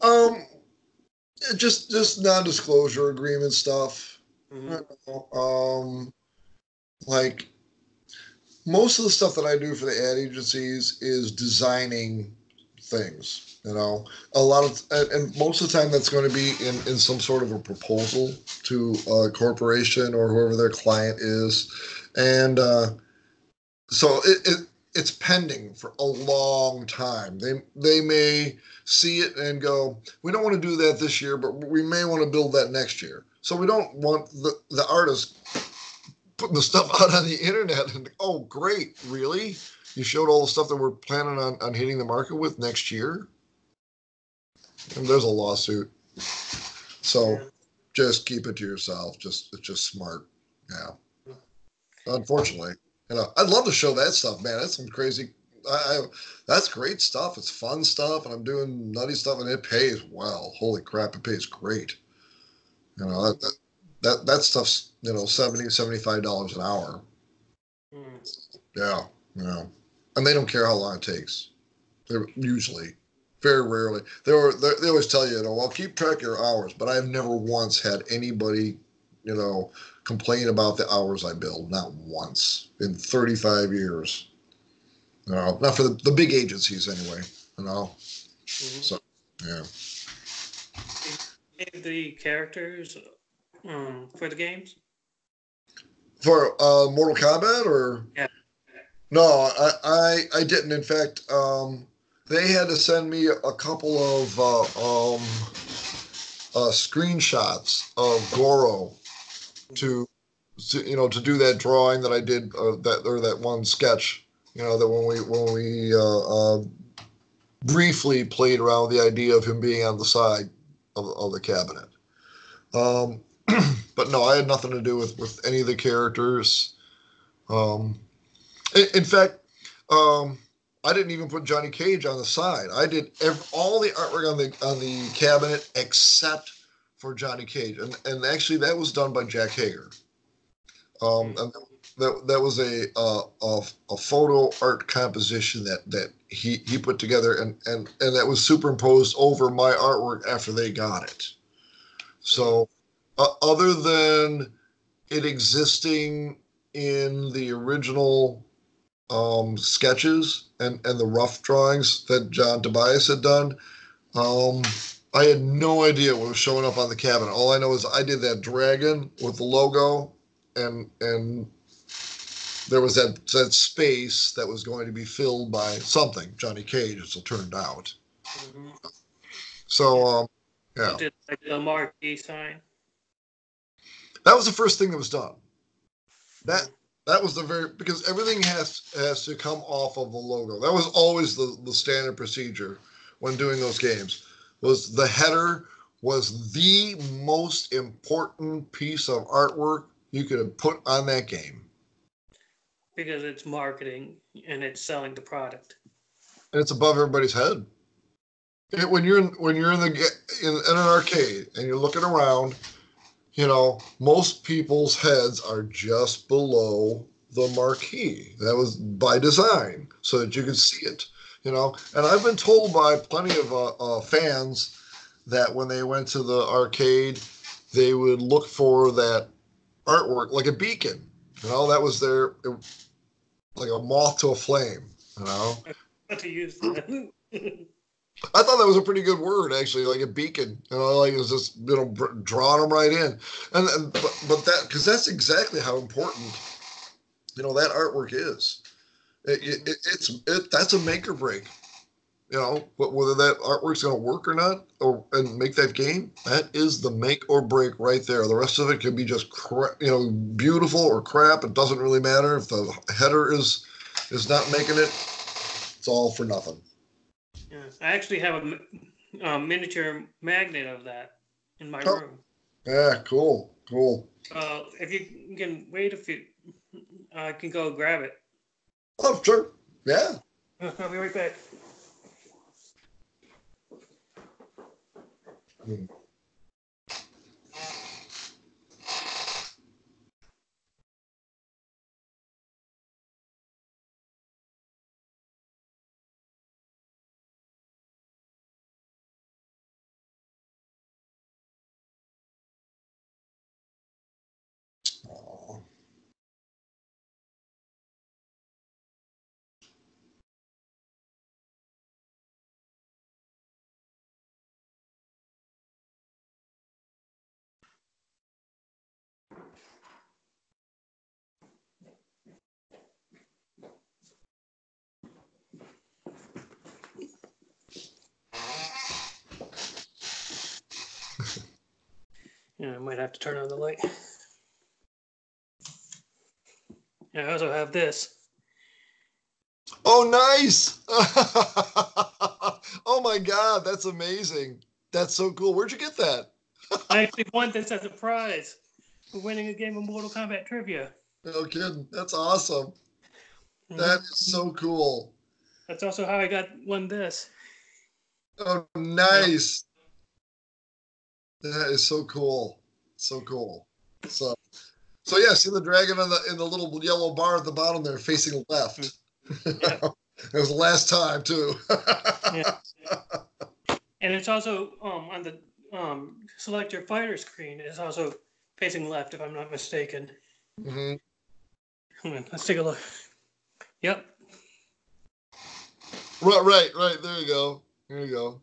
Um, just just non-disclosure agreement stuff. Mm-hmm. Um, like most of the stuff that I do for the ad agencies is designing things. You know, a lot of, and most of the time that's going to be in, in some sort of a proposal to a corporation or whoever their client is. And uh, so it, it it's pending for a long time. They they may see it and go, we don't want to do that this year, but we may want to build that next year. So we don't want the the artist putting the stuff out on the internet and oh great, really? You showed all the stuff that we're planning on, on hitting the market with next year? And there's a lawsuit. So just keep it to yourself. Just it's just smart. Yeah. Unfortunately. You uh, know, I'd love to show that stuff, man. That's some crazy I, I, that's great stuff. It's fun stuff, and I'm doing nutty stuff, and it pays well. Holy crap, it pays great. You know that that, that, that stuff's you know 70 75 dollars an hour. Mm. Yeah, yeah, and they don't care how long it takes. They're usually, very rarely, they were they always tell you, you know, well, keep track of your hours. But I've never once had anybody, you know, complain about the hours I build. Not once in 35 years. you know, not for the, the big agencies anyway. You know. Mm-hmm. So yeah. The characters um, for the games. For uh, Mortal Kombat, or yeah. No, I, I, I didn't. In fact, um, they had to send me a couple of uh, um, uh, screenshots of Goro to, to, you know, to do that drawing that I did, uh, that or that one sketch you know that when we when we uh, uh, briefly played around with the idea of him being on the side of, of the cabinet. Um, but no, I had nothing to do with with any of the characters. Um, in, in fact, um, I didn't even put Johnny Cage on the side. I did every, all the artwork on the on the cabinet except for Johnny Cage, and and actually that was done by Jack Hager. Um, and that that was a uh, a, a photo art composition that that he he put together and and and that was superimposed over my artwork after they got it. So, uh, other than it existing in the original um, sketches and and the rough drawings that John Tobias had done, um, I had no idea what was showing up on the cabinet. All I know is I did that dragon with the logo and and there was that, that space that was going to be filled by something, Johnny Cage, as it turned out. Mm-hmm. So, um, yeah. did like the marquee sign. That was the first thing that was done. That that was the very because everything has has to come off of the logo. That was always the the standard procedure when doing those games. Was the header was the most important piece of artwork you could have put on that game because it's marketing and it's selling the product. And it's above everybody's head. It, when you're in, when you're in the in, in an arcade and you're looking around, you know most people's heads are just below the marquee. That was by design so that you could see it. You know, and I've been told by plenty of uh, uh, fans that when they went to the arcade, they would look for that artwork like a beacon. You know, that was their like a moth to a flame. You know. What to use? I thought that was a pretty good word, actually, like a beacon. You know, like it was just you know drawing them right in, and, and but, but that because that's exactly how important you know that artwork is. It, it, it's it that's a make or break you know, but whether that artwork's going to work or not, or and make that game, that is the make or break right there. The rest of it can be just cra- you know beautiful or crap. It doesn't really matter if the header is is not making it. It's all for nothing. Yeah, I actually have a, a miniature magnet of that in my oh. room. Yeah, cool, cool. Uh, if you can wait a few, I can go grab it. Oh, sure. Yeah. I'll be right back. Mm. Might have to turn on the light. Yeah, I also have this. Oh, nice! oh my God, that's amazing. That's so cool. Where'd you get that? I actually won this as a prize for winning a game of Mortal Kombat trivia. No kidding. That's awesome. Mhm. That is so cool. That's also how I got won this. Oh, nice. That is so cool. So cool. So, so yeah, see the dragon in the in the little yellow bar at the bottom there, facing left. Yeah. it was the last time too. Yeah. And it's also um, on the um, select your fighter screen. It's also facing left, if I'm not mistaken. Mm-hmm. On, let's take a look. Yep. Right, right, right. There you go. There you go.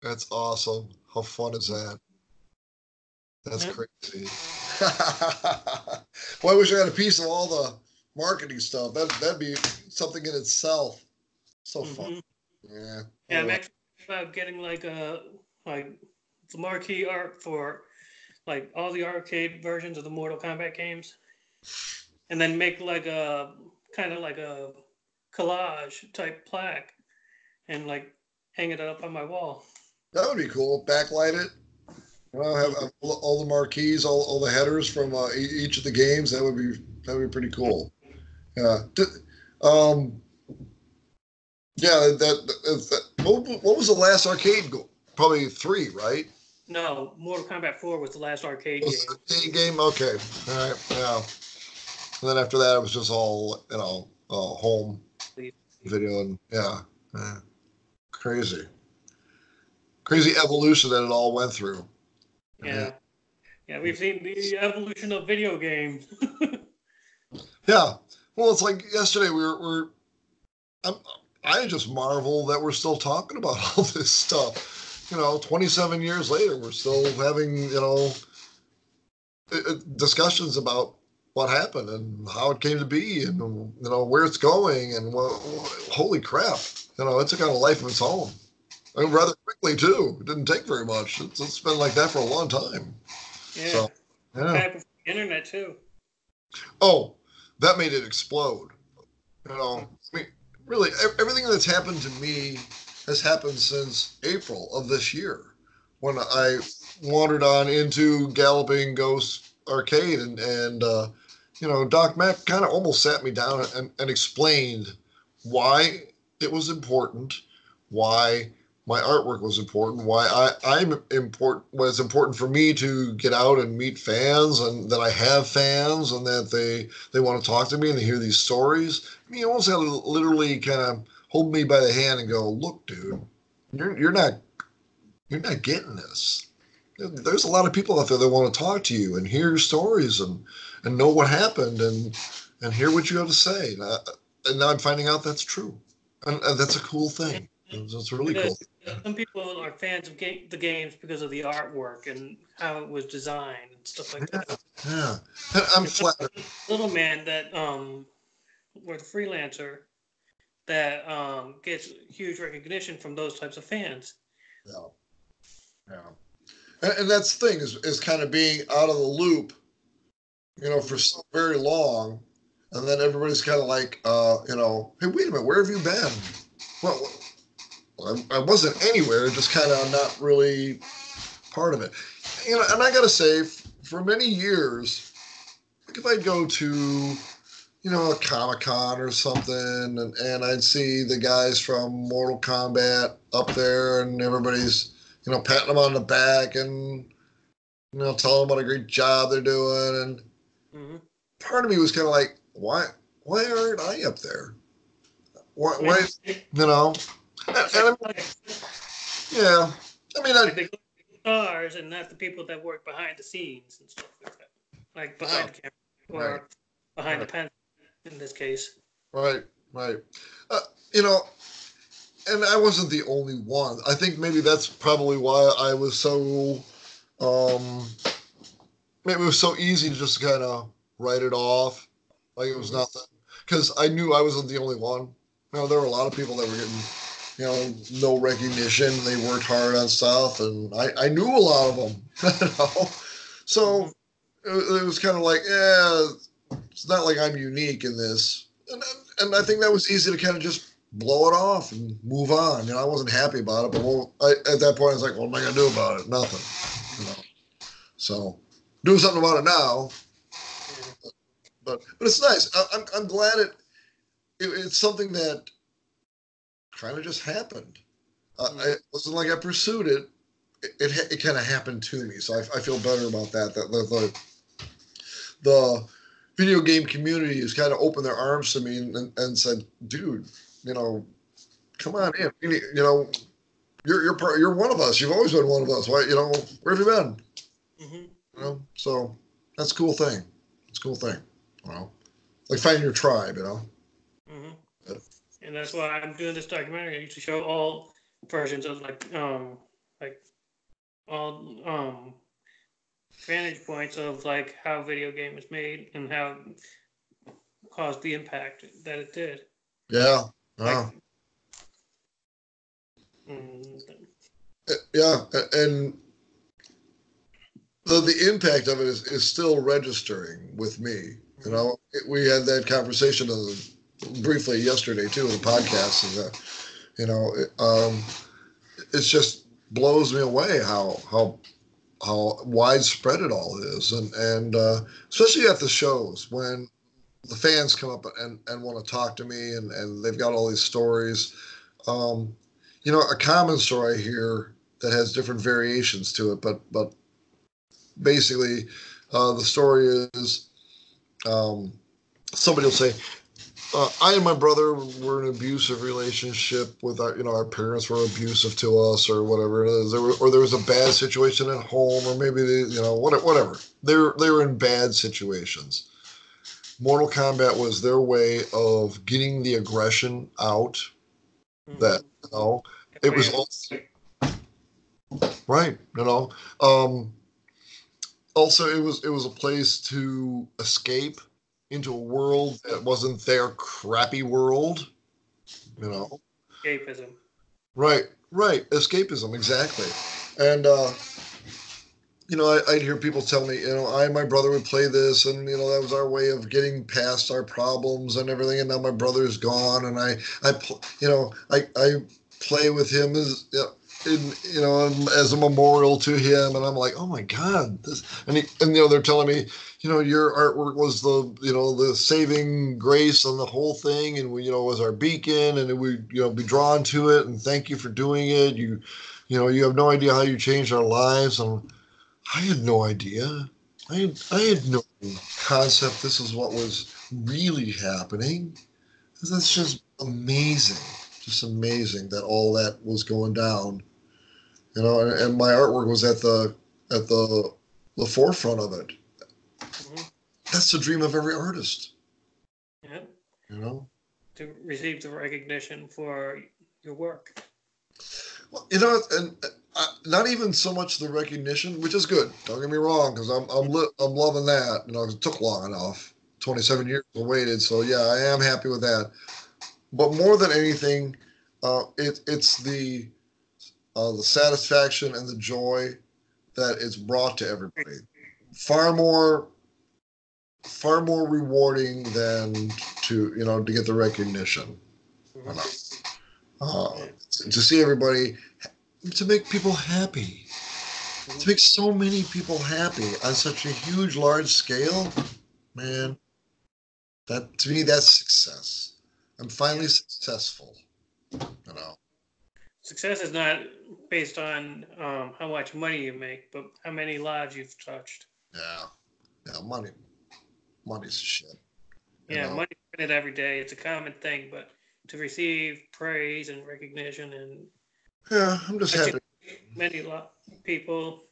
That's awesome. How fun is that? That's crazy. well, I wish I had a piece of all the marketing stuff. That that'd be something in itself. So fun. Mhm. Yeah. Yeah, I'm actually about getting like a like the marquee art for like all the arcade versions of the Mortal Kombat games, and then make like a kind of like a collage type plaque, and like hang it up on my wall. That would be cool. Backlight it. Know, have have all the marquees, all, all the headers from uh, each of the games. That would be that would be pretty cool. Yeah. Um. Yeah. That. that, that what, was the last arcade? Go- Probably three, right? No, Mortal Kombat 4 was the last arcade game. the arcade game. Okay. All right. Yeah. And then after that, it was just all you know, uh, home video and yeah, yeah. crazy, crazy evolution that it all went through. Yeah. Yeah, we've seen the evolution of video games. Yeah. Well, it's like yesterday we were, we're I'm, I just marvel that we're still talking about all this stuff. You know, 27 years later, we're still having, you know, uh, uh, discussions about what happened and how it came to be and, you know, where it's going and what, holy crap. You know, it took on a life of its own. And rather quickly, too. It didn't take very much. It's, it's been like that for a long time. Yeah. So, Yeah. Back before the internet too. Oh, that made it explode. You know, I mean, really, everything that's happened to me has happened since April of this year when I wandered on into Galloping Ghost Arcade and, and uh, you know, Doc Mack kind of almost sat me down and, and explained why it was important, why my artwork was important, why I, I'm important was important for me to get out and meet fans and that I have fans and that they they want to talk to me and they hear these stories. I mean, you almost had to literally kind of hold me by the hand and go, "Look, dude, you're you're not you're not getting this. There's a lot of people out there that want to talk to you and hear your stories and and know what happened and and hear what you have to say." And, I, and now I'm finding out that's true, and, and that's a cool thing. It's, it's really cool. Some people are fans of ga- the games because of the artwork and how it was designed and stuff like that. Yeah, I'm flattered. Little man that um, was a freelancer that um gets huge recognition from those types of fans. Yeah. Yeah. And, and that's the thing is, is kind of being out of the loop, you know, for so very long. And then everybody's kind of like, uh, you know, hey, wait a minute, where have you been? Well, I, I wasn't anywhere, just kind of not really part of it. You know, and I got to say, for many years, like if I'd go to, you know, a Comic Con or something, and, and I'd see the guys from Mortal Kombat up there, and everybody's, you know, patting them on the back and, you know, telling them what a great job they're doing. And hmm part of me was kind of like, why, why aren't I up there? Why, why you know? And, and I'm- yeah, I mean, I, Like they the stars and not the people that work behind the scenes and stuff like that. Like behind the camera or Right. behind Right. the pen in this case. Right, right. Uh, you know, and I wasn't the only one. I think maybe that's probably why I was so, um, maybe it was so easy to just kind of write it off, like it was nothing, because I knew I wasn't the only one. You know, there were a lot of people that were getting, you know, no recognition. They worked hard on stuff, and I, I knew a lot of them. You know, So it, it was kind of like, yeah, it's not like I'm unique in this, and and I think that was easy to kind of just blow it off and move on. You know, I wasn't happy about it, but well, I, at that point, I was like, what am I gonna do about it? Nothing. You know, so do something about it now. But but it's nice. I, I'm I'm glad it, it it's something that kind of just happened. Uh, it wasn't like I pursued it. It, it, it kind of happened to me, so I, I feel better about that. That the, the the video game community has kind of opened their arms to me and, and said, "Dude, you know, come on in. You, know, you're you're part, you're one of us. You've always been one of us. Why, you know, where have you been? Mm-hmm. You know, so that's a cool thing. It's a cool thing. You know, like finding your tribe. You know. Mm-hmm. And that's why I'm doing this documentary I used to show all versions of like um like all um vantage points of like how video game is made and how it caused the impact that it did. Yeah, Wow. Mm. Yeah, and the the impact of it is, is still registering with me. You know, we had that conversation briefly yesterday too in the podcast. And that, you know, it, um, just blows me away how how how widespread it all is, and and uh, especially at the shows when the fans come up and, and want to talk to me and, and they've got all these stories. Um, you know, a common story here that has different variations to it, but but basically, uh, the story is um, somebody will say, uh, "I and my brother were in an abusive relationship with our, you know, our parents were abusive to us, or whatever it is, there were, or there was a bad situation at home, or maybe they, you know, whatever. They were they were in bad situations." Mortal Kombat was their way of getting the aggression out. Mm-hmm. That you know, it was also, right. You know, um, also it was it was a place to escape into a world that wasn't their crappy world. You know, escapism. Right, right, escapism, exactly, and. uh you know, I, would hear people tell me, you know, I and my brother would play this, and you know, that was our way of getting past our problems and everything. And now my brother's gone, and I, I, you know, I, I play with him as, you know, in, you know, as a memorial to him. And I'm like, oh my God, this, and he, and you know, they're telling me, you know, your artwork was the, you know, the saving grace on the whole thing, and we, you know, was our beacon, and we, you know, be drawn to it, and thank you for doing it. You, you know, you have no idea how you changed our lives. And I had no idea. I had, I had no concept this is what was really happening. That's just amazing. Just amazing that all that was going down. You know, and, and my artwork was at the at the the forefront of it. Mm-hmm. That's the dream of every artist. Yeah. You know? To receive the recognition for your work. Well, you know, and uh, not even so much the recognition, which is good. Don't get me wrong, because I'm I'm li- I'm loving that. You know, it took long enough, 27 years I waited, so yeah, I am happy with that. But more than anything, uh, it it's the uh, the satisfaction and the joy that it's brought to everybody. Far more, far more rewarding than to you know to get the recognition. Uh, to see everybody to make people happy, to make so many people happy on such a huge, large scale, man. That to me, that's success. I'm finally successful. You know. Success is not based on um, how much money you make, but how many lives you've touched. Yeah, yeah, money, money's shit. Yeah, know? money printed every day. It's a common thing, but to receive praise and recognition and yeah, I'm just happy. Many people,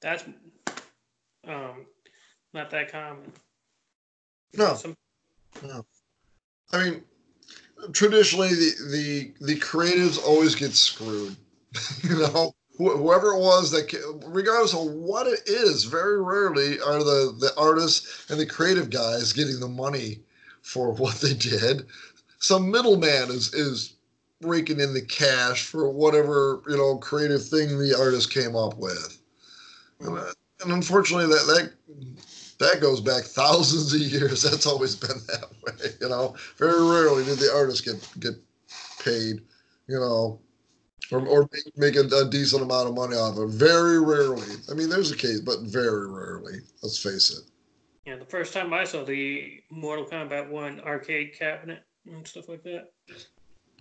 that's um, not that common. No. Some, no. I mean, traditionally the the the creatives always get screwed. you know, Wh- whoever it was that, regardless of what it is, very rarely are the the artists and the creative guys getting the money for what they did. Some middleman is is raking in the cash for whatever you know creative thing the artist came up with. And, uh, and unfortunately, that that that goes back thousands of years. That's always been that way. You know, very rarely did the artist get get paid. You know, or, or make, make a, a, decent amount of money off of it. Very rarely. I mean, there's a case, but very rarely. Let's face it. Yeah, the first time I saw the Mortal Kombat One arcade cabinet and stuff like that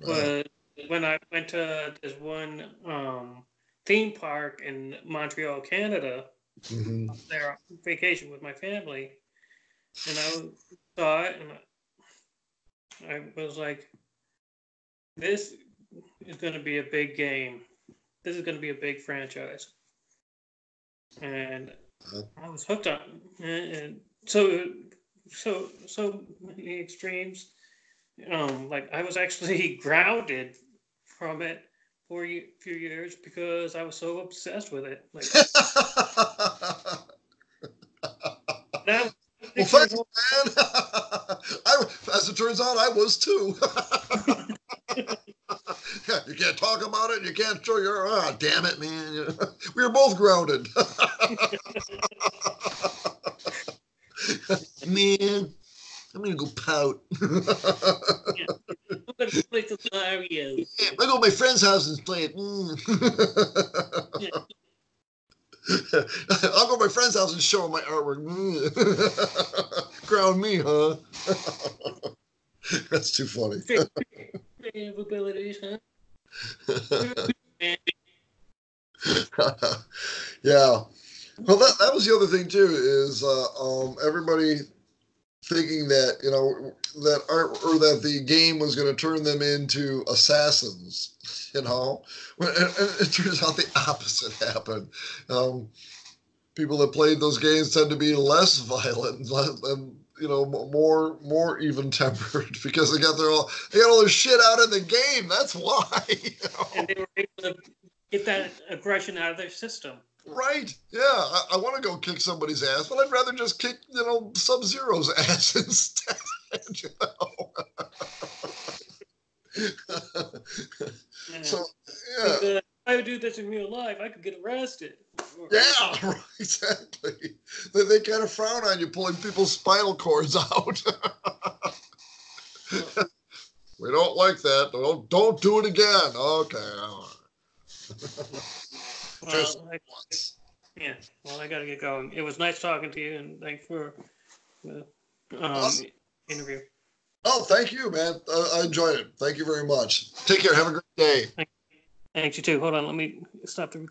was when I went to this one um, theme park in Montreal, Canada. Mm-hmm. There on vacation with my family, and I saw it, and I, I was like, "This is going to be a big game. This is going to be a big franchise." And I was hooked on, and so so so many extremes. Um, like I was actually grounded from it for a few years because I was so obsessed with it. Like, now, well, thanks, man. I, as it turns out, I was too. yeah, you can't talk about it. You can't show your. Ah, oh, damn it, man! we were both grounded. man, I'm gonna go pout. yeah. I'm gonna play some Mario. Yeah, I'm gonna go to my friend's house and play it. Mm. yeah. I'll go to my friend's house and show him my artwork. Mm. Ground me, huh? That's too funny. abilities, huh? yeah. Well, that, that was the other thing too. Is uh, um, everybody thinking that you know that art or that the game was going to turn them into assassins, you know, it turns out the opposite happened. Um, people that played those games tend to be less violent and you know more more even tempered because they got their all they got all their shit out in the game. That's why. You know? And they were able to get that aggression out of their system. Right. Yeah. I, I want to go kick somebody's ass, but I'd rather just kick, you know, Sub Zero's ass instead. You know? so, yeah. If, uh, I would do this in real life, I could get arrested. Yeah, right, exactly. They, they kind of frown on you pulling people's spinal cords out. we don't like that. Don't don't do it again. Okay. Just well, I, yeah. Well, I got to get going. It was nice talking to you, and thanks for the um, awesome. interview. Oh, thank you, man. Uh, I enjoyed it. Thank you very much. Take care. Have a great day. Thanks, you too. Hold on. Let me stop the recording.